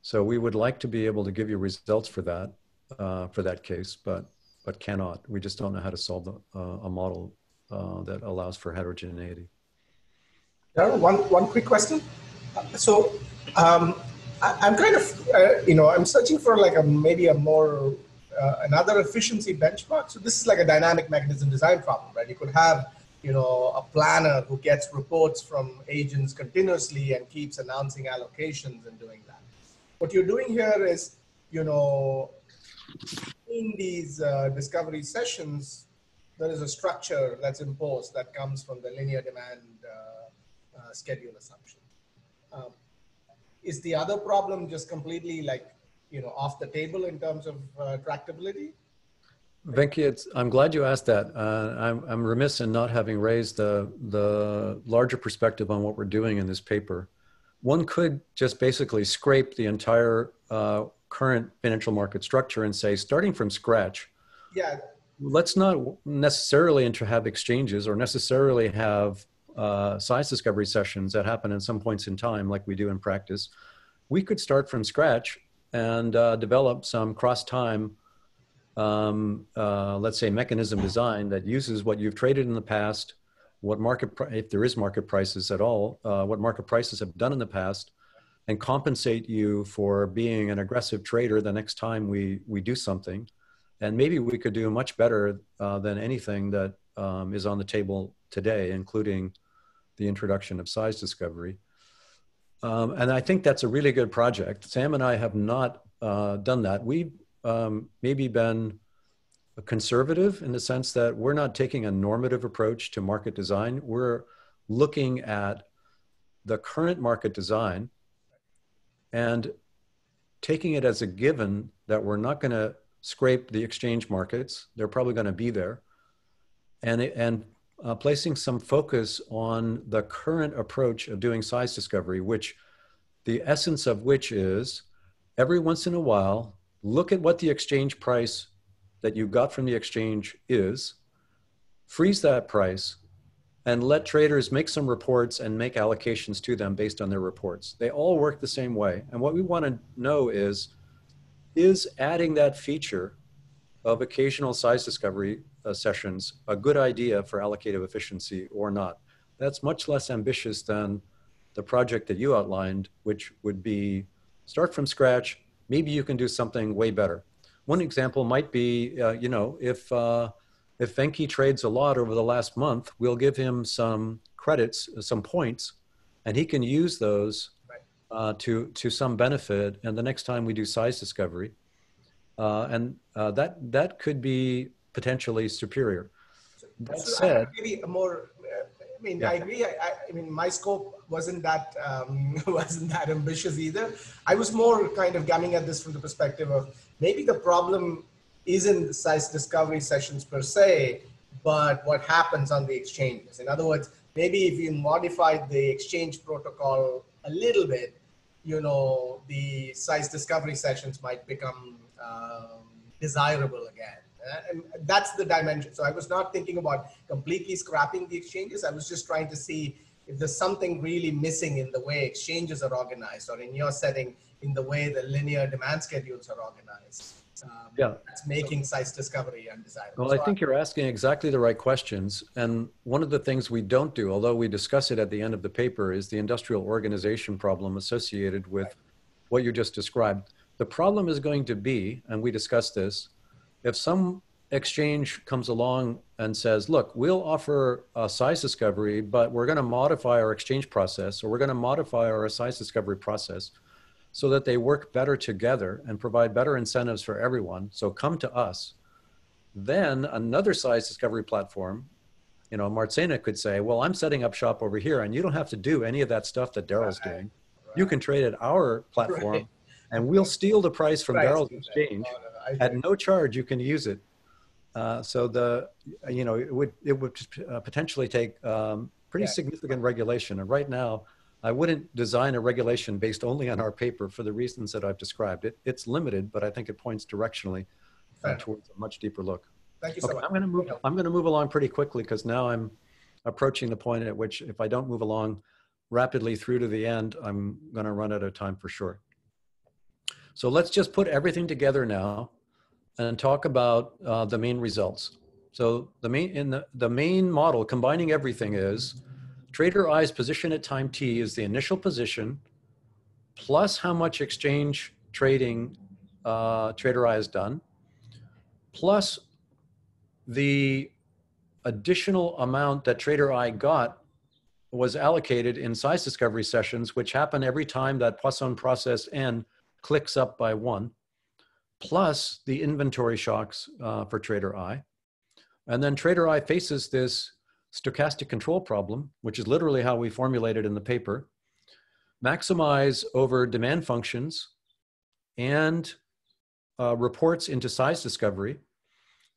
[SPEAKER 2] So we would like to be able to give you results for that, uh, for that case, but but cannot. We just don't know how to solve the, uh, a model uh, that allows for heterogeneity.
[SPEAKER 10] Yeah, one one quick question. So um, I, am kind of uh, you know I'm searching for like a maybe a more uh, another efficiency benchmark. So this is like a dynamic mechanism design problem, right? You could have, you know, a planner who gets reports from agents continuously and keeps announcing allocations and doing that. What you're doing here is, you know, in these uh, discovery sessions, there is a structure that's imposed that comes from the linear demand uh, uh schedule assumption. Um, is the other problem just completely like you know off the table in terms of uh, tractability?
[SPEAKER 2] Venki, I'm glad you asked that. Uh, I'm, I'm remiss in not having raised the, the larger perspective on what we're doing in this paper. One could just basically scrape the entire uh, current financial market structure and say, starting from scratch,
[SPEAKER 10] yeah.
[SPEAKER 2] let's not necessarily have exchanges or necessarily have uh, size discovery sessions that happen at some points in time, like we do in practice. We could start from scratch and uh, develop some cross-time, um, uh, let's say, mechanism design that uses what you've traded in the past, what market, if there is market prices at all, uh, what market prices have done in the past, and compensate you for being an aggressive trader the next time we we do something, and maybe we could do much better uh, than anything that um, is on the table today, including the introduction of size discovery. Um, and I think that's a really good project. Sam and I have not uh, done that. We've um, maybe been conservative in the sense that we're not taking a normative approach to market design. We're looking at the current market design and taking it as a given that we're not going to scrape the exchange markets. They're probably going to be there. And, and uh, placing some focus on the current approach of doing size discovery, which the essence of which is every once in a while, look at what the exchange price that you got from the exchange is, freeze that price, and let traders make some reports and make allocations to them based on their reports. They all work the same way. And what we want to know is, is adding that feature of occasional size discovery sessions a good idea for allocative efficiency or not. That's much less ambitious than the project that you outlined, which would be start from scratch. Maybe you can do something way better. One example might be, uh, you know, if uh, if Venki trades a lot over the last month, we'll give him some credits, some points, and he can use those uh, to to some benefit. And the next time we do size discovery, uh, and uh, that that could be potentially superior. That so said,
[SPEAKER 10] maybe a more. I mean, yeah. I agree. I, I, mean, my scope wasn't that um, wasn't that ambitious either. I was more kind of coming at this from the perspective of maybe the problem isn't the size discovery sessions per se, but what happens on the exchanges. In other words, maybe if you modified the exchange protocol a little bit, you know, the size discovery sessions might become um, desirable again. Uh, and that's the dimension. So I was not thinking about completely scrapping the exchanges. I was just trying to see if there's something really missing in the way exchanges are organized or in your setting, in the way the linear demand schedules are organized. Um,
[SPEAKER 2] yeah.
[SPEAKER 10] That's making size discovery undesirable.
[SPEAKER 2] Well, I think you're asking exactly the right questions. And one of the things we don't do, although we discuss it at the end of the paper, is the industrial organization problem associated with right. what you just described. The problem is going to be, and we discussed this, if some exchange comes along and says, look, we'll offer a size discovery, but we're going to modify our exchange process or we're going to modify our size discovery process so that they work better together and provide better incentives for everyone. So come to us. Then another size discovery platform, you know, Marzena could say, well, I'm setting up shop over here and you don't have to do any of that stuff that Darrell's right. doing. Right. You can trade at our platform right. and we'll steal the price from Darrell's exchange. At no charge, you can use it. Uh, so the, you know, it would, it would uh, potentially take um, pretty yeah. significant regulation. And right now, I wouldn't design a regulation based only on our paper for the reasons that I've described. It, it's limited, but I think it points directionally uh, towards a much deeper look.
[SPEAKER 10] Thank you so
[SPEAKER 2] okay,
[SPEAKER 10] much.
[SPEAKER 2] I'm going to move. I'm going to move along pretty quickly because now I'm approaching the point at which, if I don't move along rapidly through to the end, I'm going to run out of time for sure. So let's just put everything together now and talk about uh, the main results. So the main in the, the main model combining everything is Trader I's position at time t is the initial position plus how much exchange trading uh, Trader I has done, plus the additional amount that Trader I got was allocated in size discovery sessions, which happen every time that Poisson process N clicks up by one, plus the inventory shocks uh, for Trader I. And then Trader I faces this stochastic control problem, which is literally how we formulate it in the paper, maximize over demand functions and uh, reports into size discovery,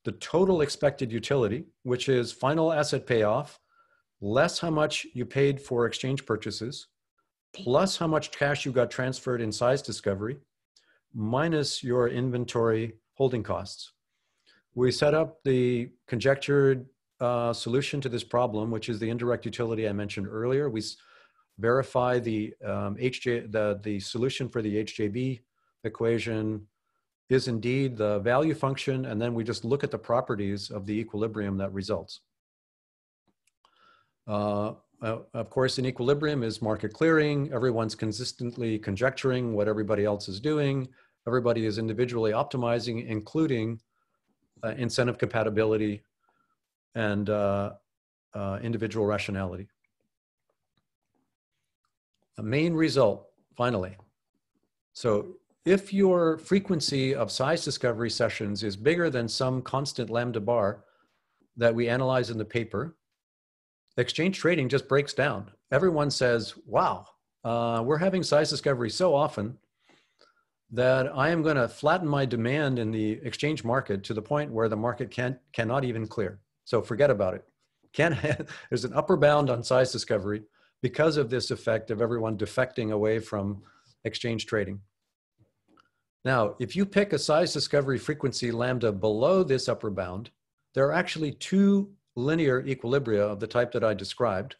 [SPEAKER 2] the total expected utility, which is final asset payoff, less how much you paid for exchange purchases, plus how much cash you got transferred in size discovery, minus your inventory holding costs. We set up the conjectured uh, solution to this problem, which is the indirect utility I mentioned earlier. We verify the um, HJ, the, the solution for the HJB equation is indeed the value function, and then we just look at the properties of the equilibrium that results. Uh, uh, of course, in equilibrium is market clearing. Everyone's consistently conjecturing what everybody else is doing. Everybody is individually optimizing, including uh, incentive compatibility and uh, uh, individual rationality. A main result, finally. So if your frequency of size discovery sessions is bigger than some constant lambda bar that we analyze in the paper, exchange trading just breaks down. Everyone says, wow, uh, we're having size discovery so often that I am going to flatten my demand in the exchange market to the point where the market can, cannot even clear. So forget about it. Can't there's an upper bound on size discovery because of this effect of everyone defecting away from exchange trading. Now, if you pick a size discovery frequency lambda below this upper bound, there are actually two linear equilibria of the type that I described.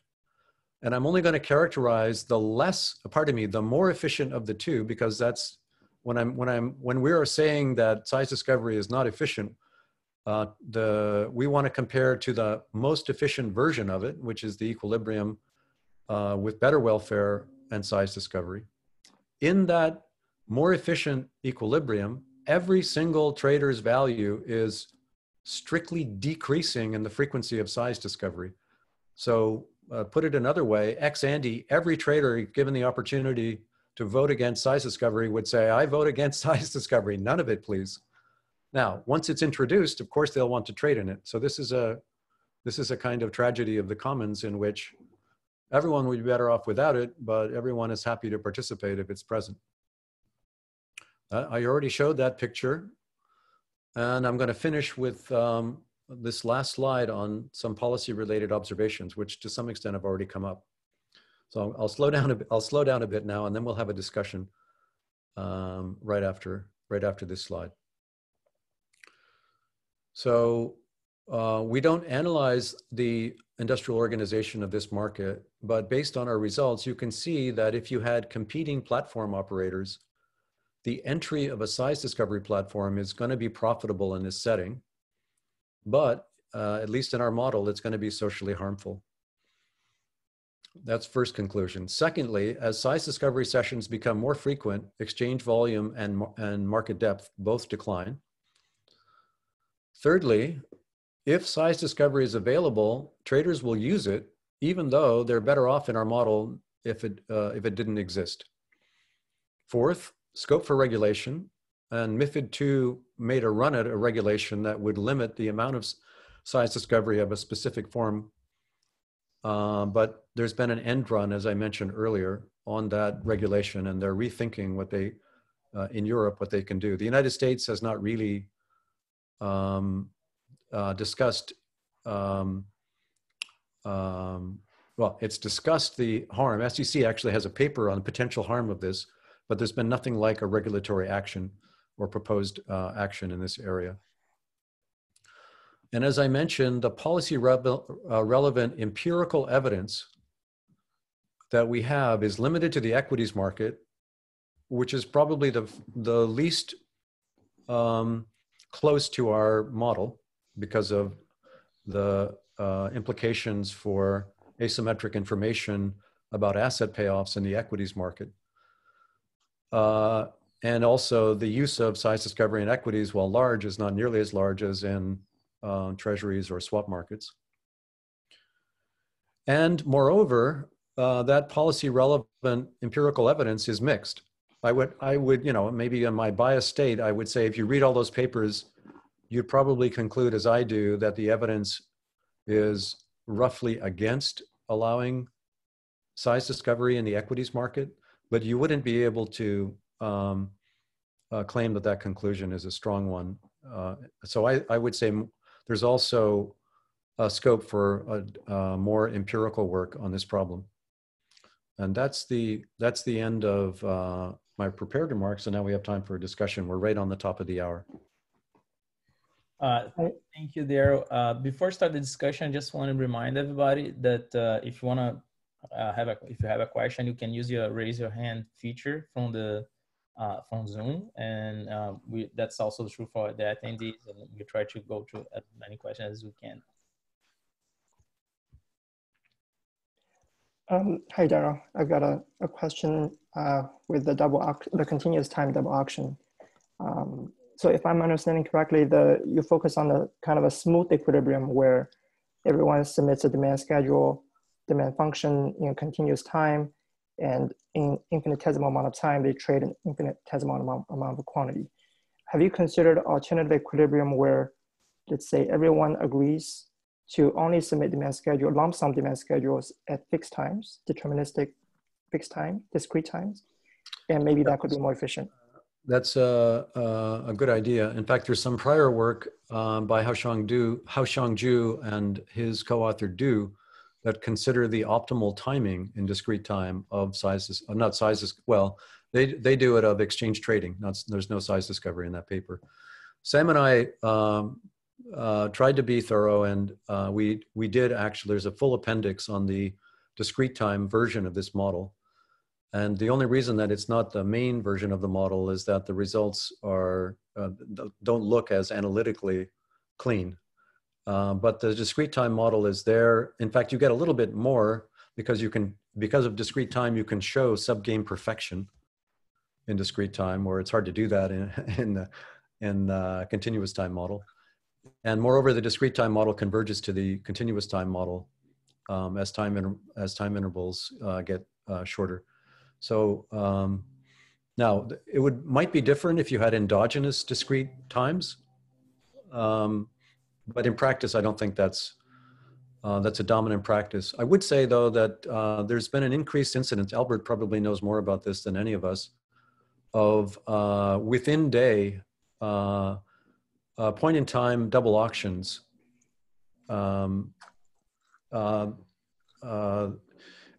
[SPEAKER 2] And I'm only going to characterize the less, pardon me, the more efficient of the two, because that's when I'm when I'm when we are saying that size discovery is not efficient, uh, the, we want to compare to the most efficient version of it, which is the equilibrium uh, with better welfare and size discovery. In that more efficient equilibrium, every single trader's value is strictly decreasing in the frequency of size discovery. So uh, put it another way, ex ante, every trader given the opportunity to vote against size discovery would say, I vote against size discovery, none of it, please. Now, once it's introduced, of course, they'll want to trade in it. So this is a, this is a kind of tragedy of the commons in which everyone would be better off without it, but everyone is happy to participate if it's present. Uh, I already showed that picture. And I'm going to finish with um, this last slide on some policy related observations, which to some extent have already come up. So I'll slow down a bit, I'll slow down a bit now and then we'll have a discussion um, right after right after this slide. So uh, we don't analyze the industrial organization of this market, but based on our results, you can see that if you had competing platform operators, the entry of a size discovery platform is going to be profitable in this setting, but uh, at least in our model, it's going to be socially harmful. That's first conclusion. Secondly, as size discovery sessions become more frequent, exchange volume and, and market depth both decline. Thirdly, if size discovery is available, traders will use it, even though they're better off in our model if it, uh, if it didn't exist. Fourth, scope for regulation. And MIFID II made a run at a regulation that would limit the amount of size discovery of a specific form. Uh, but there's been an end run, as I mentioned earlier, on that regulation, and they're rethinking what they, uh, in Europe, what they can do. The United States has not really um, uh, discussed, um, um, well, it's discussed the harm. SEC actually has a paper on the potential harm of this, but there's been nothing like a regulatory action or proposed uh, action in this area. And as I mentioned, the policy re uh, relevant empirical evidence that we have is limited to the equities market, which is probably the, the least um, close to our model because of the uh, implications for asymmetric information about asset payoffs in the equities market. Uh, and also the use of size discovery in equities, while large, is not nearly as large as in uh, treasuries or swap markets. And moreover, uh, that policy relevant empirical evidence is mixed. I would, I would, you know, maybe in my biased state, I would say if you read all those papers you'd probably conclude, as I do, that the evidence is roughly against allowing size discovery in the equities market, but you wouldn't be able to um, uh, claim that that conclusion is a strong one. Uh, so I, I would say there's also a scope for a, a more empirical work on this problem. And that's the, that's the end of uh, my prepared remarks. And now we have time for a discussion. We're right on the top of the hour.
[SPEAKER 1] Uh, thank you, Darrell. Uh, before start the discussion, I just want to remind everybody that uh, if you want to uh, have a, if you have a question, you can use your raise your hand feature from the uh, from Zoom, and uh, we that's also true for the attendees, and we try to go through as many questions as we can.
[SPEAKER 11] Um, hi, Darrell. I've got a, a question with the double the continuous time double auction. Um, so if I'm understanding correctly, the you focus on the kind of a smooth equilibrium where everyone submits a demand schedule, demand function in continuous time, and in infinitesimal amount of time, they trade an infinitesimal amount, amount of quantity. Have you considered alternative equilibrium where, let's say, everyone agrees to only submit demand schedule, lump sum demand schedules at fixed times, deterministic fixed time, discrete times, and maybe that could be more efficient?
[SPEAKER 2] That's a, a, a, good idea. In fact, there's some prior work um, by Haoxiang Du, Haoxiang Zhu and his co-author Du that consider the optimal timing in discrete time of sizes, uh, not sizes, well, they, they do it of exchange trading. Not, there's no size discovery in that paper. Sam and I um, uh, tried to be thorough and uh, we, we did actually, there's a full appendix on the discrete time version of this model. And the only reason that it's not the main version of the model is that the results are uh, don't look as analytically clean. Uh, but the discrete time model is there. In fact, you get a little bit more because you can because of discrete time you can show subgame perfection in discrete time, where it's hard to do that in in the in the continuous time model. And moreover, the discrete time model converges to the continuous time model um, as time as time intervals uh, get uh, shorter. So um, now it would might be different if you had endogenous discrete times, um, but in practice, I don't think that's uh, that's a dominant practice. I would say though that uh, there's been an increased incidence. Albert probably knows more about this than any of us. Of uh, within day uh, uh, point in time double auctions um, uh,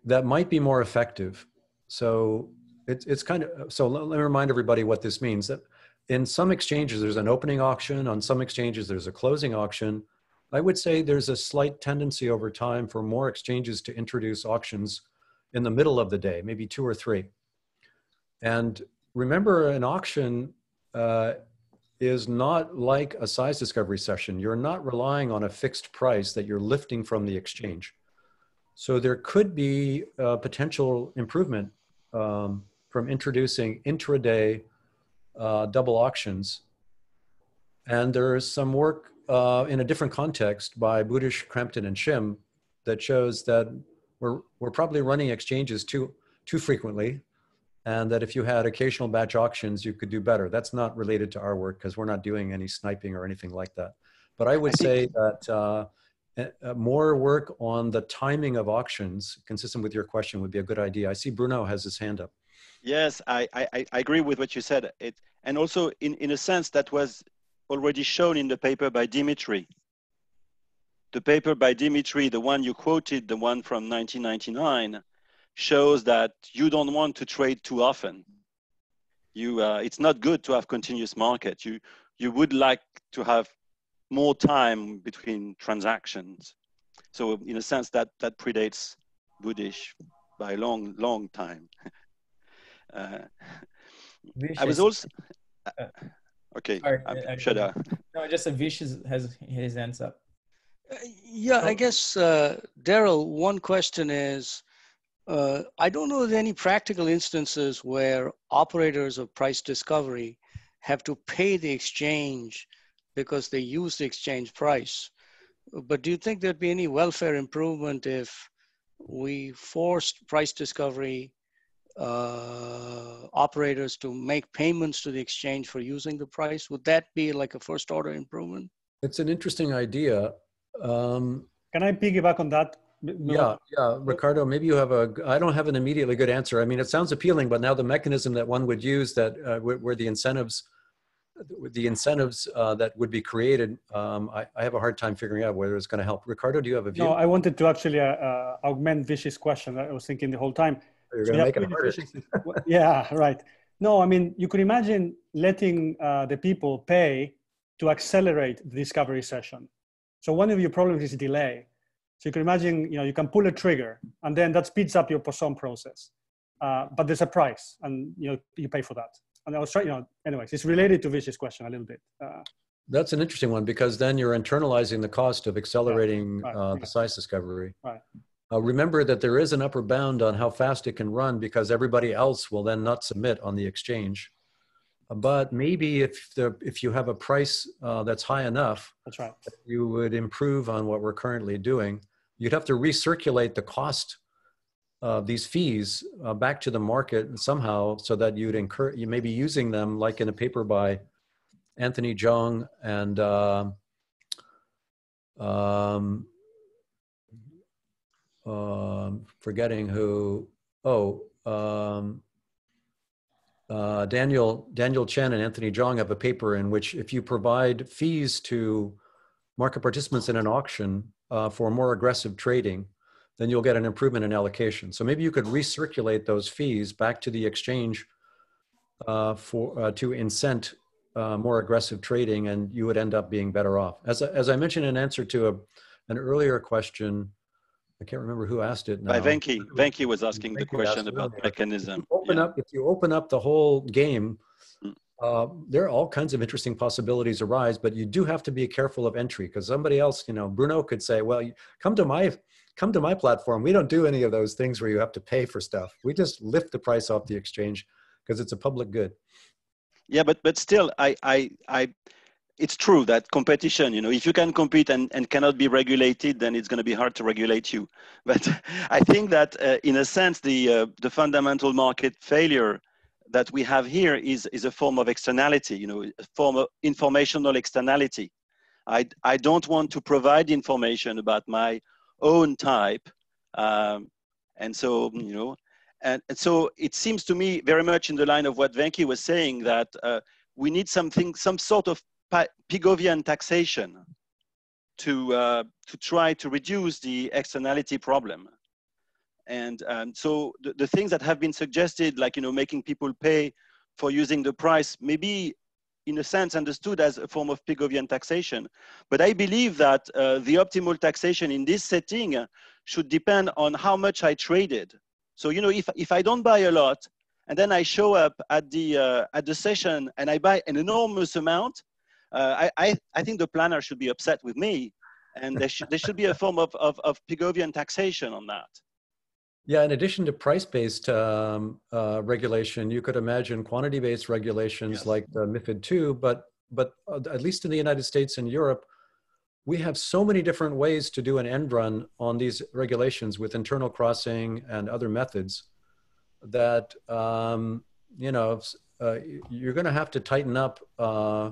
[SPEAKER 2] that might be more effective. So it's it's kind of so let, let me remind everybody what this means. That in some exchanges there's an opening auction, on some exchanges there's a closing auction. I would say there's a slight tendency over time for more exchanges to introduce auctions in the middle of the day, maybe two or three. And remember, an auction uh, is not like a size discovery session. You're not relying on a fixed price that you're lifting from the exchange. So there could be a potential improvement um, from introducing intraday uh, double auctions. And there is some work uh, in a different context by Budish, Cramton, and Shim that shows that we're, we're probably running exchanges too, too frequently and that if you had occasional batch auctions, you could do better. That's not related to our work because we're not doing any sniping or anything like that. But I would say that uh, more work on the timing of auctions, consistent with your question, would be a good idea. I see Bruno has his hand up.
[SPEAKER 7] Yes, I, I, I agree with what you said. It, and also, in, in a sense, that was already shown in the paper by Dimitri. The paper by Dimitri, the one you quoted, the one from 1999, shows that you don't want to trade too often. You, uh, it's not good to have continuous market. You, you would like to have more time between transactions. So in a sense that, that predates Budish by a long, long time. uh, I was also, uh, okay, sorry, I'm, I, shut up.
[SPEAKER 1] No, just a Vicious has his hands up.
[SPEAKER 5] Uh, yeah, I guess, uh, Darrell, one question is, uh, I don't know of any practical instances where operators of price discovery have to pay the exchange because they use the exchange price. But do you think there'd be any welfare improvement if we forced price discovery uh, operators to make payments to the exchange for using the price? Would that be like a first order improvement?
[SPEAKER 2] It's an interesting idea. Um,
[SPEAKER 8] Can I piggyback on that?
[SPEAKER 2] No. Yeah, yeah, Ricardo. Maybe you have a. I don't have an immediately good answer. I mean, it sounds appealing, but now the mechanism that one would use that uh, where, where, the incentives, the incentives uh, that would be created, um, I, I, have a hard time figuring out whether it's going to help. Ricardo, do you have a view?
[SPEAKER 8] No, I wanted to actually uh, uh augment Vichy's question. I was thinking the whole time.
[SPEAKER 2] You're going to make it harder.
[SPEAKER 8] yeah, right. No, I mean, you could imagine letting uh, the people pay to accelerate the discovery session. So one of your problems is delay so you can imagine, you know, you can pull a trigger and then that speeds up your Poisson process. Uh, but there's a price and, you know, you pay for that. And I was trying, you know, anyways, it's related to Vichy's question a little bit. Uh,
[SPEAKER 2] That's an interesting one because then you're internalizing the cost of accelerating right, uh, the size discovery.
[SPEAKER 8] Right.
[SPEAKER 2] Uh, remember that there is an upper bound on how fast it can run because everybody else will then not submit on the exchange. But maybe if the if you have a price uh, that's high enough,
[SPEAKER 8] that's right,
[SPEAKER 2] you would improve on what we're currently doing you'd have to recirculate the cost of these fees uh, back to the market somehow so that you'd incur you may be using them like in a paper by Anthony Zhang and uh, um, forgetting who oh um, uh, Daniel Daniel Chen and Anthony Zhang have a paper in which if you provide fees to market participants in an auction uh, for more aggressive trading, then you'll get an improvement in allocation. So maybe you could recirculate those fees back to the exchange uh, for uh, to incent uh, more aggressive trading, and you would end up being better off. As as I mentioned in answer to a, an earlier question, I can't remember who asked it. Now.
[SPEAKER 7] By Venki, Venki was asking Venki the question about mechanism.
[SPEAKER 2] open yeah. up if you open up the whole game uh, there are all kinds of interesting possibilities arise, but you do have to be careful of entry because somebody else, you know, Bruno could say, "Well, come to my come to my platform. We don't do any of those things where you have to pay for stuff. We just lift the price off the exchange because it's a public good."
[SPEAKER 7] Yeah, but but still, I I I. It's true that competition, you know, if you can compete and, and cannot be regulated, then it's going to be hard to regulate you. But I think that, uh, in a sense, the uh, the fundamental market failure that we have here is, is a form of externality, you know, a form of informational externality. I, I don't want to provide information about my own type. Um, and so, you know, and, and, so it seems to me very much in the line of what Venki was saying that uh, we need something, some sort of Pigovian taxation to, uh, to try to reduce the externality problem. And um, so the, the things that have been suggested, like, you know, making people pay for using the price, maybe in a sense understood as a form of Pigovian taxation. But I believe that uh, the optimal taxation in this setting should depend on how much I traded. So, you know, if, if I don't buy a lot and then I show up at the, uh, at the session and I buy an enormous amount, I, I, I think the planner should be upset with me. And there, should there should be a form of, of, of Pigovian taxation on that.
[SPEAKER 2] Yeah, in addition to price-based um, uh, regulation, you could imagine quantity-based regulations yes. like the MIFID II, but, but uh, at least in the United States and Europe, we have so many different ways to do an end run on these regulations with internal crossing and other methods that, um, you know, uh, you're going to have to tighten up uh,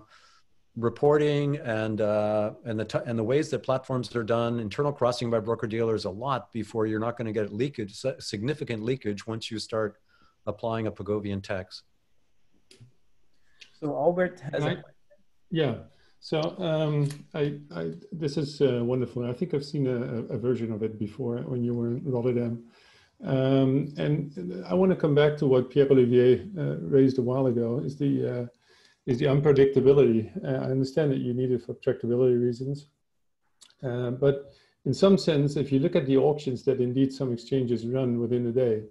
[SPEAKER 2] reporting and uh, and the and the ways that platforms are done, internal crossing by broker dealers a lot before you're not going to get leakage, significant leakage once you start applying a Pigovian tax.
[SPEAKER 1] So Albert has
[SPEAKER 12] I, Yeah. So um, I, I, this is uh, wonderful. I think I've seen a, a, version of it before when you were in Rotterdam. Um, and I want to come back to what Pierre Olivier uh, raised a while ago. Is the uh, is the unpredictability. Uh, I understand that you need it for tractability reasons. Uh, but in some sense, if you look at the auctions that indeed some exchanges run within a day,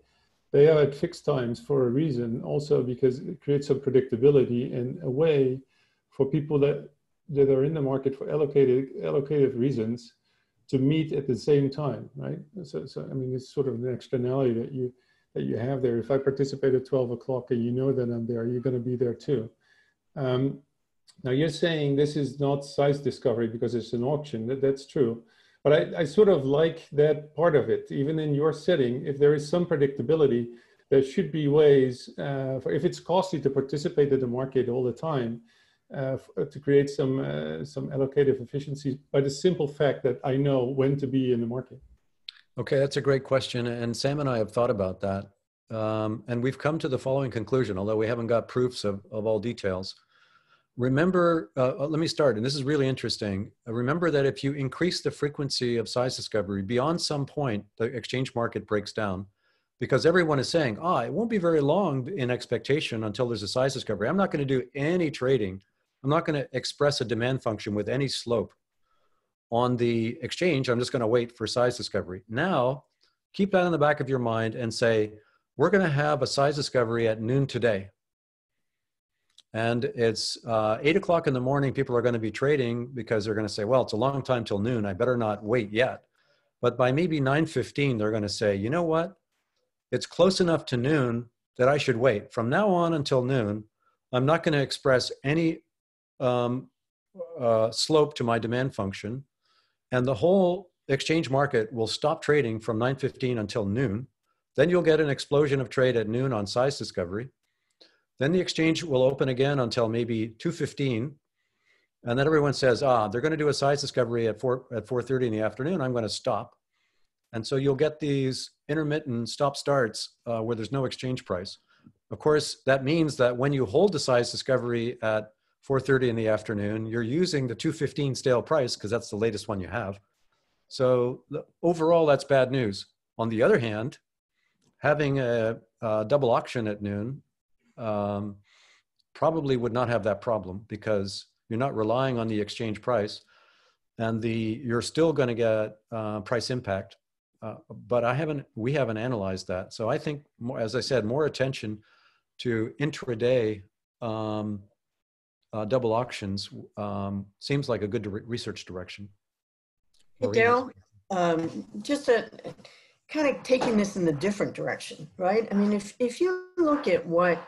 [SPEAKER 12] they are at fixed times for a reason, also because it creates some predictability and a way for people that, that are in the market for allocated, allocated reasons to meet at the same time, right? So, so I mean, it's sort of an externality that you, that you have there. If I participate at 12 o'clock and you know that I'm there, you're going to be there too. Um, now you're saying this is not size discovery because it's an auction. That, that's true. But I, I sort of like that part of it. Even in your setting, if there is some predictability, there should be ways, uh, for, if it's costly to participate in the market all the time, uh, to create some, uh, some allocative efficiencies by the simple fact that I know when to be in the market.
[SPEAKER 2] Okay, that's a great question. And Sam and I have thought about that. Um, and we've come to the following conclusion, although we haven't got proofs of, of all details remember, uh, uh, let me start, and this is really interesting. Remember that if you increase the frequency of size discovery beyond some point, the exchange market breaks down because everyone is saying, ah, oh, it won't be very long in expectation until there's a size discovery. I'm not going to do any trading. I'm not going to express a demand function with any slope on the exchange. I'm just going to wait for size discovery. Now, keep that in the back of your mind and say, we're going to have a size discovery at noon today and it's uh, eight o'clock in the morning. People are going to be trading because they're going to say, "Well, it's a long time till noon. I better not wait yet." But by maybe nine fifteen, they're going to say, "You know what? It's close enough to noon that I should wait. From now on until noon, I'm not going to express any um, uh, slope to my demand function, and the whole exchange market will stop trading from 9:15 until noon. Then you'll get an explosion of trade at noon on size discovery." Then the exchange will open again until maybe 2.15. And then everyone says, ah, they're going to do a size discovery at 4, at 4.30 in the afternoon. I'm going to stop. And so you'll get these intermittent stop starts uh, where there's no exchange price. Of course, that means that when you hold the size discovery at 4.30 in the afternoon, you're using the 215 stale price because that's the latest one you have. So the, overall, that's bad news. On the other hand, having a, a double auction at noon um, probably would not have that problem because you're not relying on the exchange price and the you're still going to get uh, price impact. Uh, but i haven't we haven't analyzed that. So i think more, as i said more attention to intraday um, uh, double auctions um, seems like a good research direction.
[SPEAKER 4] Hey, Darrell, um, just a kind of taking this in a different direction right? I mean if if you look at what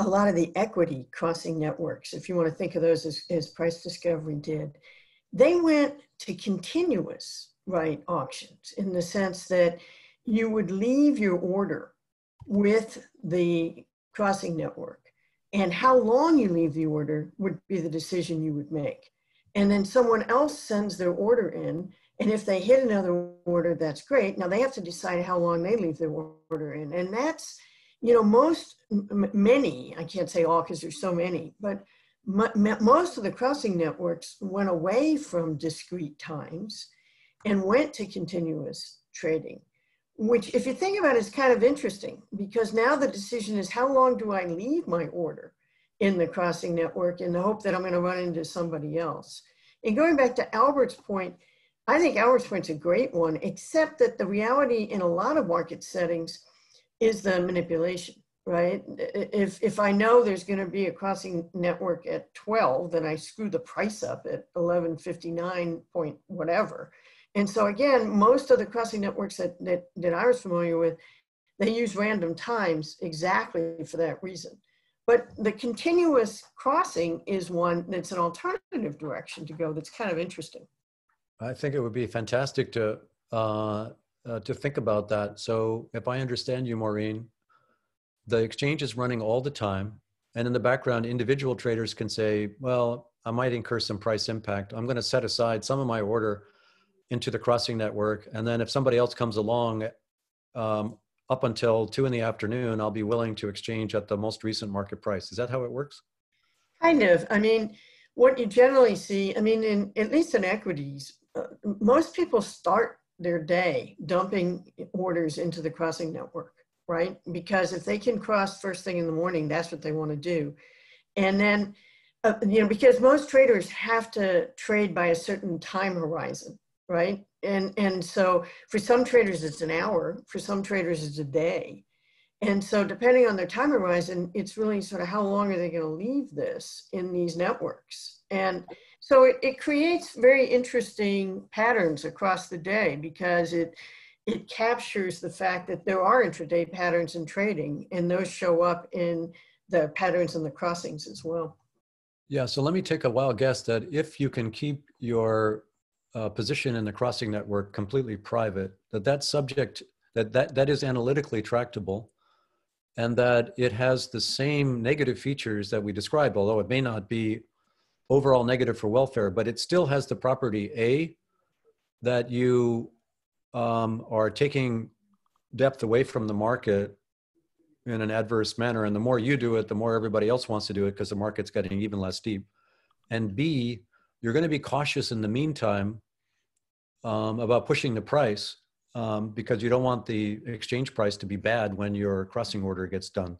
[SPEAKER 4] a lot of the equity crossing networks, if you want to think of those as, as price discovery did, they went to continuous right auctions in the sense that you would leave your order with the crossing network and how long you leave the order would be the decision you would make. And then someone else sends their order in and if they hit another order that's great. Now they have to decide how long they leave their order in and that's you know, most, many, I can't say all because there's so many, but most of the crossing networks went away from discrete times and went to continuous trading, which if you think about it is kind of interesting because now the decision is how long do I leave my order in the crossing network in the hope that I'm going to run into somebody else. And going back to Albert's point, I think Albert's point's a great one, except that the reality in a lot of market settings is the manipulation right? If, if I know there's going to be a crossing network at 12, then I screw the price up at 1159 point whatever. And so again, most of the crossing networks that, that, that I was familiar with, they use random times exactly for that reason. But the continuous crossing is one that's an alternative direction to go that's kind of interesting.
[SPEAKER 2] I think it would be fantastic to uh, uh, to think about that. So if I understand you, Maureen, the exchange is running all the time. And in the background, individual traders can say, well, I might incur some price impact. I'm going to set aside some of my order into the crossing network. And then if somebody else comes along um, up until two in the afternoon, I'll be willing to exchange at the most recent market price. Is that how it works?
[SPEAKER 4] Kind of. I mean, what you generally see, I mean, in at least in equities, uh, most people start their day dumping orders into the crossing network right? Because if they can cross first thing in the morning, that's what they want to do. And then, uh, you know, because most traders have to trade by a certain time horizon, right? And, and so for some traders, it's an hour, for some traders, it's a day. And so depending on their time horizon, it's really sort of how long are they going to leave this in these networks? And so it, it creates very interesting patterns across the day because it, it captures the fact that there are intraday patterns in trading, and those show up in the patterns and the crossings as well.
[SPEAKER 2] Yeah, so let me take a wild guess that if you can keep your uh, position in the crossing network completely private, that that subject that that that is analytically tractable, and that it has the same negative features that we described, although it may not be overall negative for welfare, but it still has the property A that you um, are taking depth away from the market in an adverse manner. And the more you do it, the more everybody else wants to do it because the market's getting even less deep. And B, you're going to be cautious in the meantime um, about pushing the price um, because you don't want the exchange price to be bad when your crossing order gets done.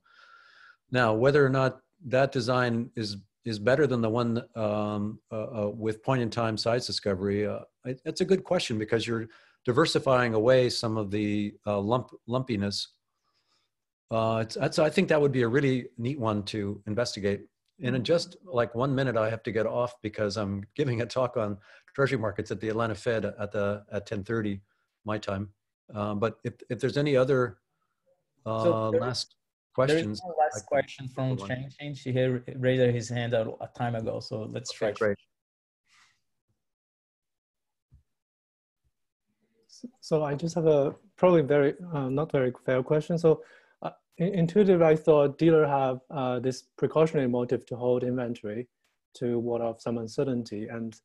[SPEAKER 2] Now, whether or not that design is is better than the one um, uh, uh, with point in time size discovery, uh, it's a good question because you're diversifying away some of the uh, lump lumpiness. Uh, it's, it's, I think that would be a really neat one to investigate. And in just like one minute, I have to get off because I'm giving a talk on treasury markets at the Atlanta Fed at the at 10:30 my time. Um, but if if there's any other uh, so there, last questions,
[SPEAKER 1] last question from Chang Chang. She had raised his hand a, a time ago, so let's try.
[SPEAKER 2] Great.
[SPEAKER 13] So I just have a probably very uh, not very fair question. So uh, intuitively, I thought dealer have uh, this precautionary motive to hold inventory to ward off some uncertainty, and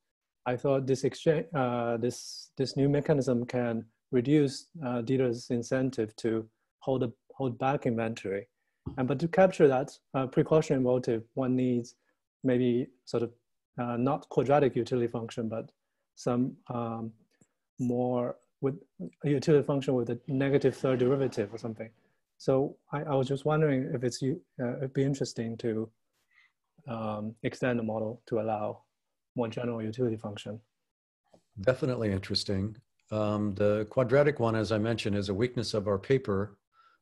[SPEAKER 13] I thought this exchange, uh, this this new mechanism can reduce uh, dealers' incentive to hold a, hold back inventory, and but to capture that uh, precautionary motive, one needs maybe sort of not quadratic utility function, but some um, more with a utility function with a negative third derivative or something. So I, I was just wondering if it's uh, it'd be interesting to um, extend the model to allow more general utility function.
[SPEAKER 2] Definitely interesting. Um, the quadratic one, as I mentioned, is a weakness of our paper.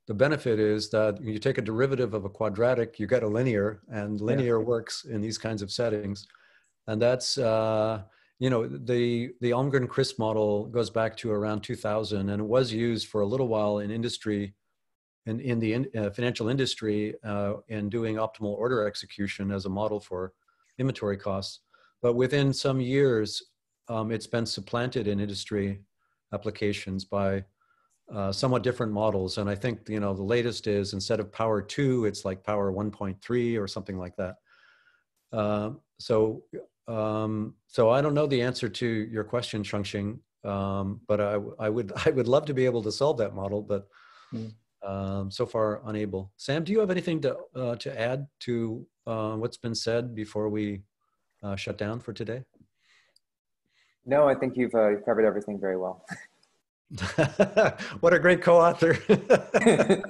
[SPEAKER 2] The benefit is that you take a derivative of a quadratic, you get a linear, and linear yeah. works in these kinds of settings. And that's uh, you know, the, the Almgren Chriss model goes back to around 2000 and it was used for a little while in industry in, in the in, uh, financial industry uh, in doing optimal order execution as a model for inventory costs. But within some years, um, it's been supplanted in industry applications by uh, somewhat different models. And I think, you know, the latest is instead of power two, it's like power 1.3 or something like that. Uh, so um, so I don't know the answer to your question, Shengxing, um, but I, I would I would love to be able to solve that model, but
[SPEAKER 13] mm.
[SPEAKER 2] um, so far unable. Sam, do you have anything to uh, to add to uh, what's been said before we uh, shut down for today?
[SPEAKER 6] No, I think you've, uh, you've covered everything very well.
[SPEAKER 2] what a great co-author.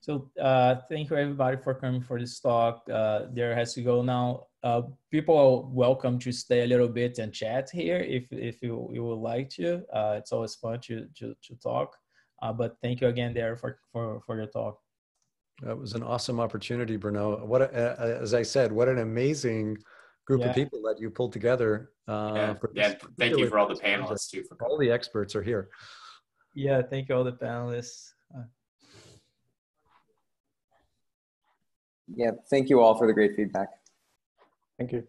[SPEAKER 1] so uh, thank you everybody for coming for this talk. Uh, there has to go now. Uh, people are welcome to stay a little bit and chat here if, if you, you would like to. Uh, it's always fun to, to, to talk. Uh, but thank you again there for, for, for your talk.
[SPEAKER 2] That was an awesome opportunity, Bruno. What, a, as I said, what an amazing group
[SPEAKER 1] Yeah.
[SPEAKER 2] of people that you pulled together. Uh,
[SPEAKER 14] Yeah,
[SPEAKER 2] for
[SPEAKER 14] yeah, thank you for all the panelists too for
[SPEAKER 2] All the experts are here.
[SPEAKER 1] Yeah, thank you all the panelists. Uh,
[SPEAKER 6] Yeah, thank you all for the great feedback.
[SPEAKER 13] Thank you.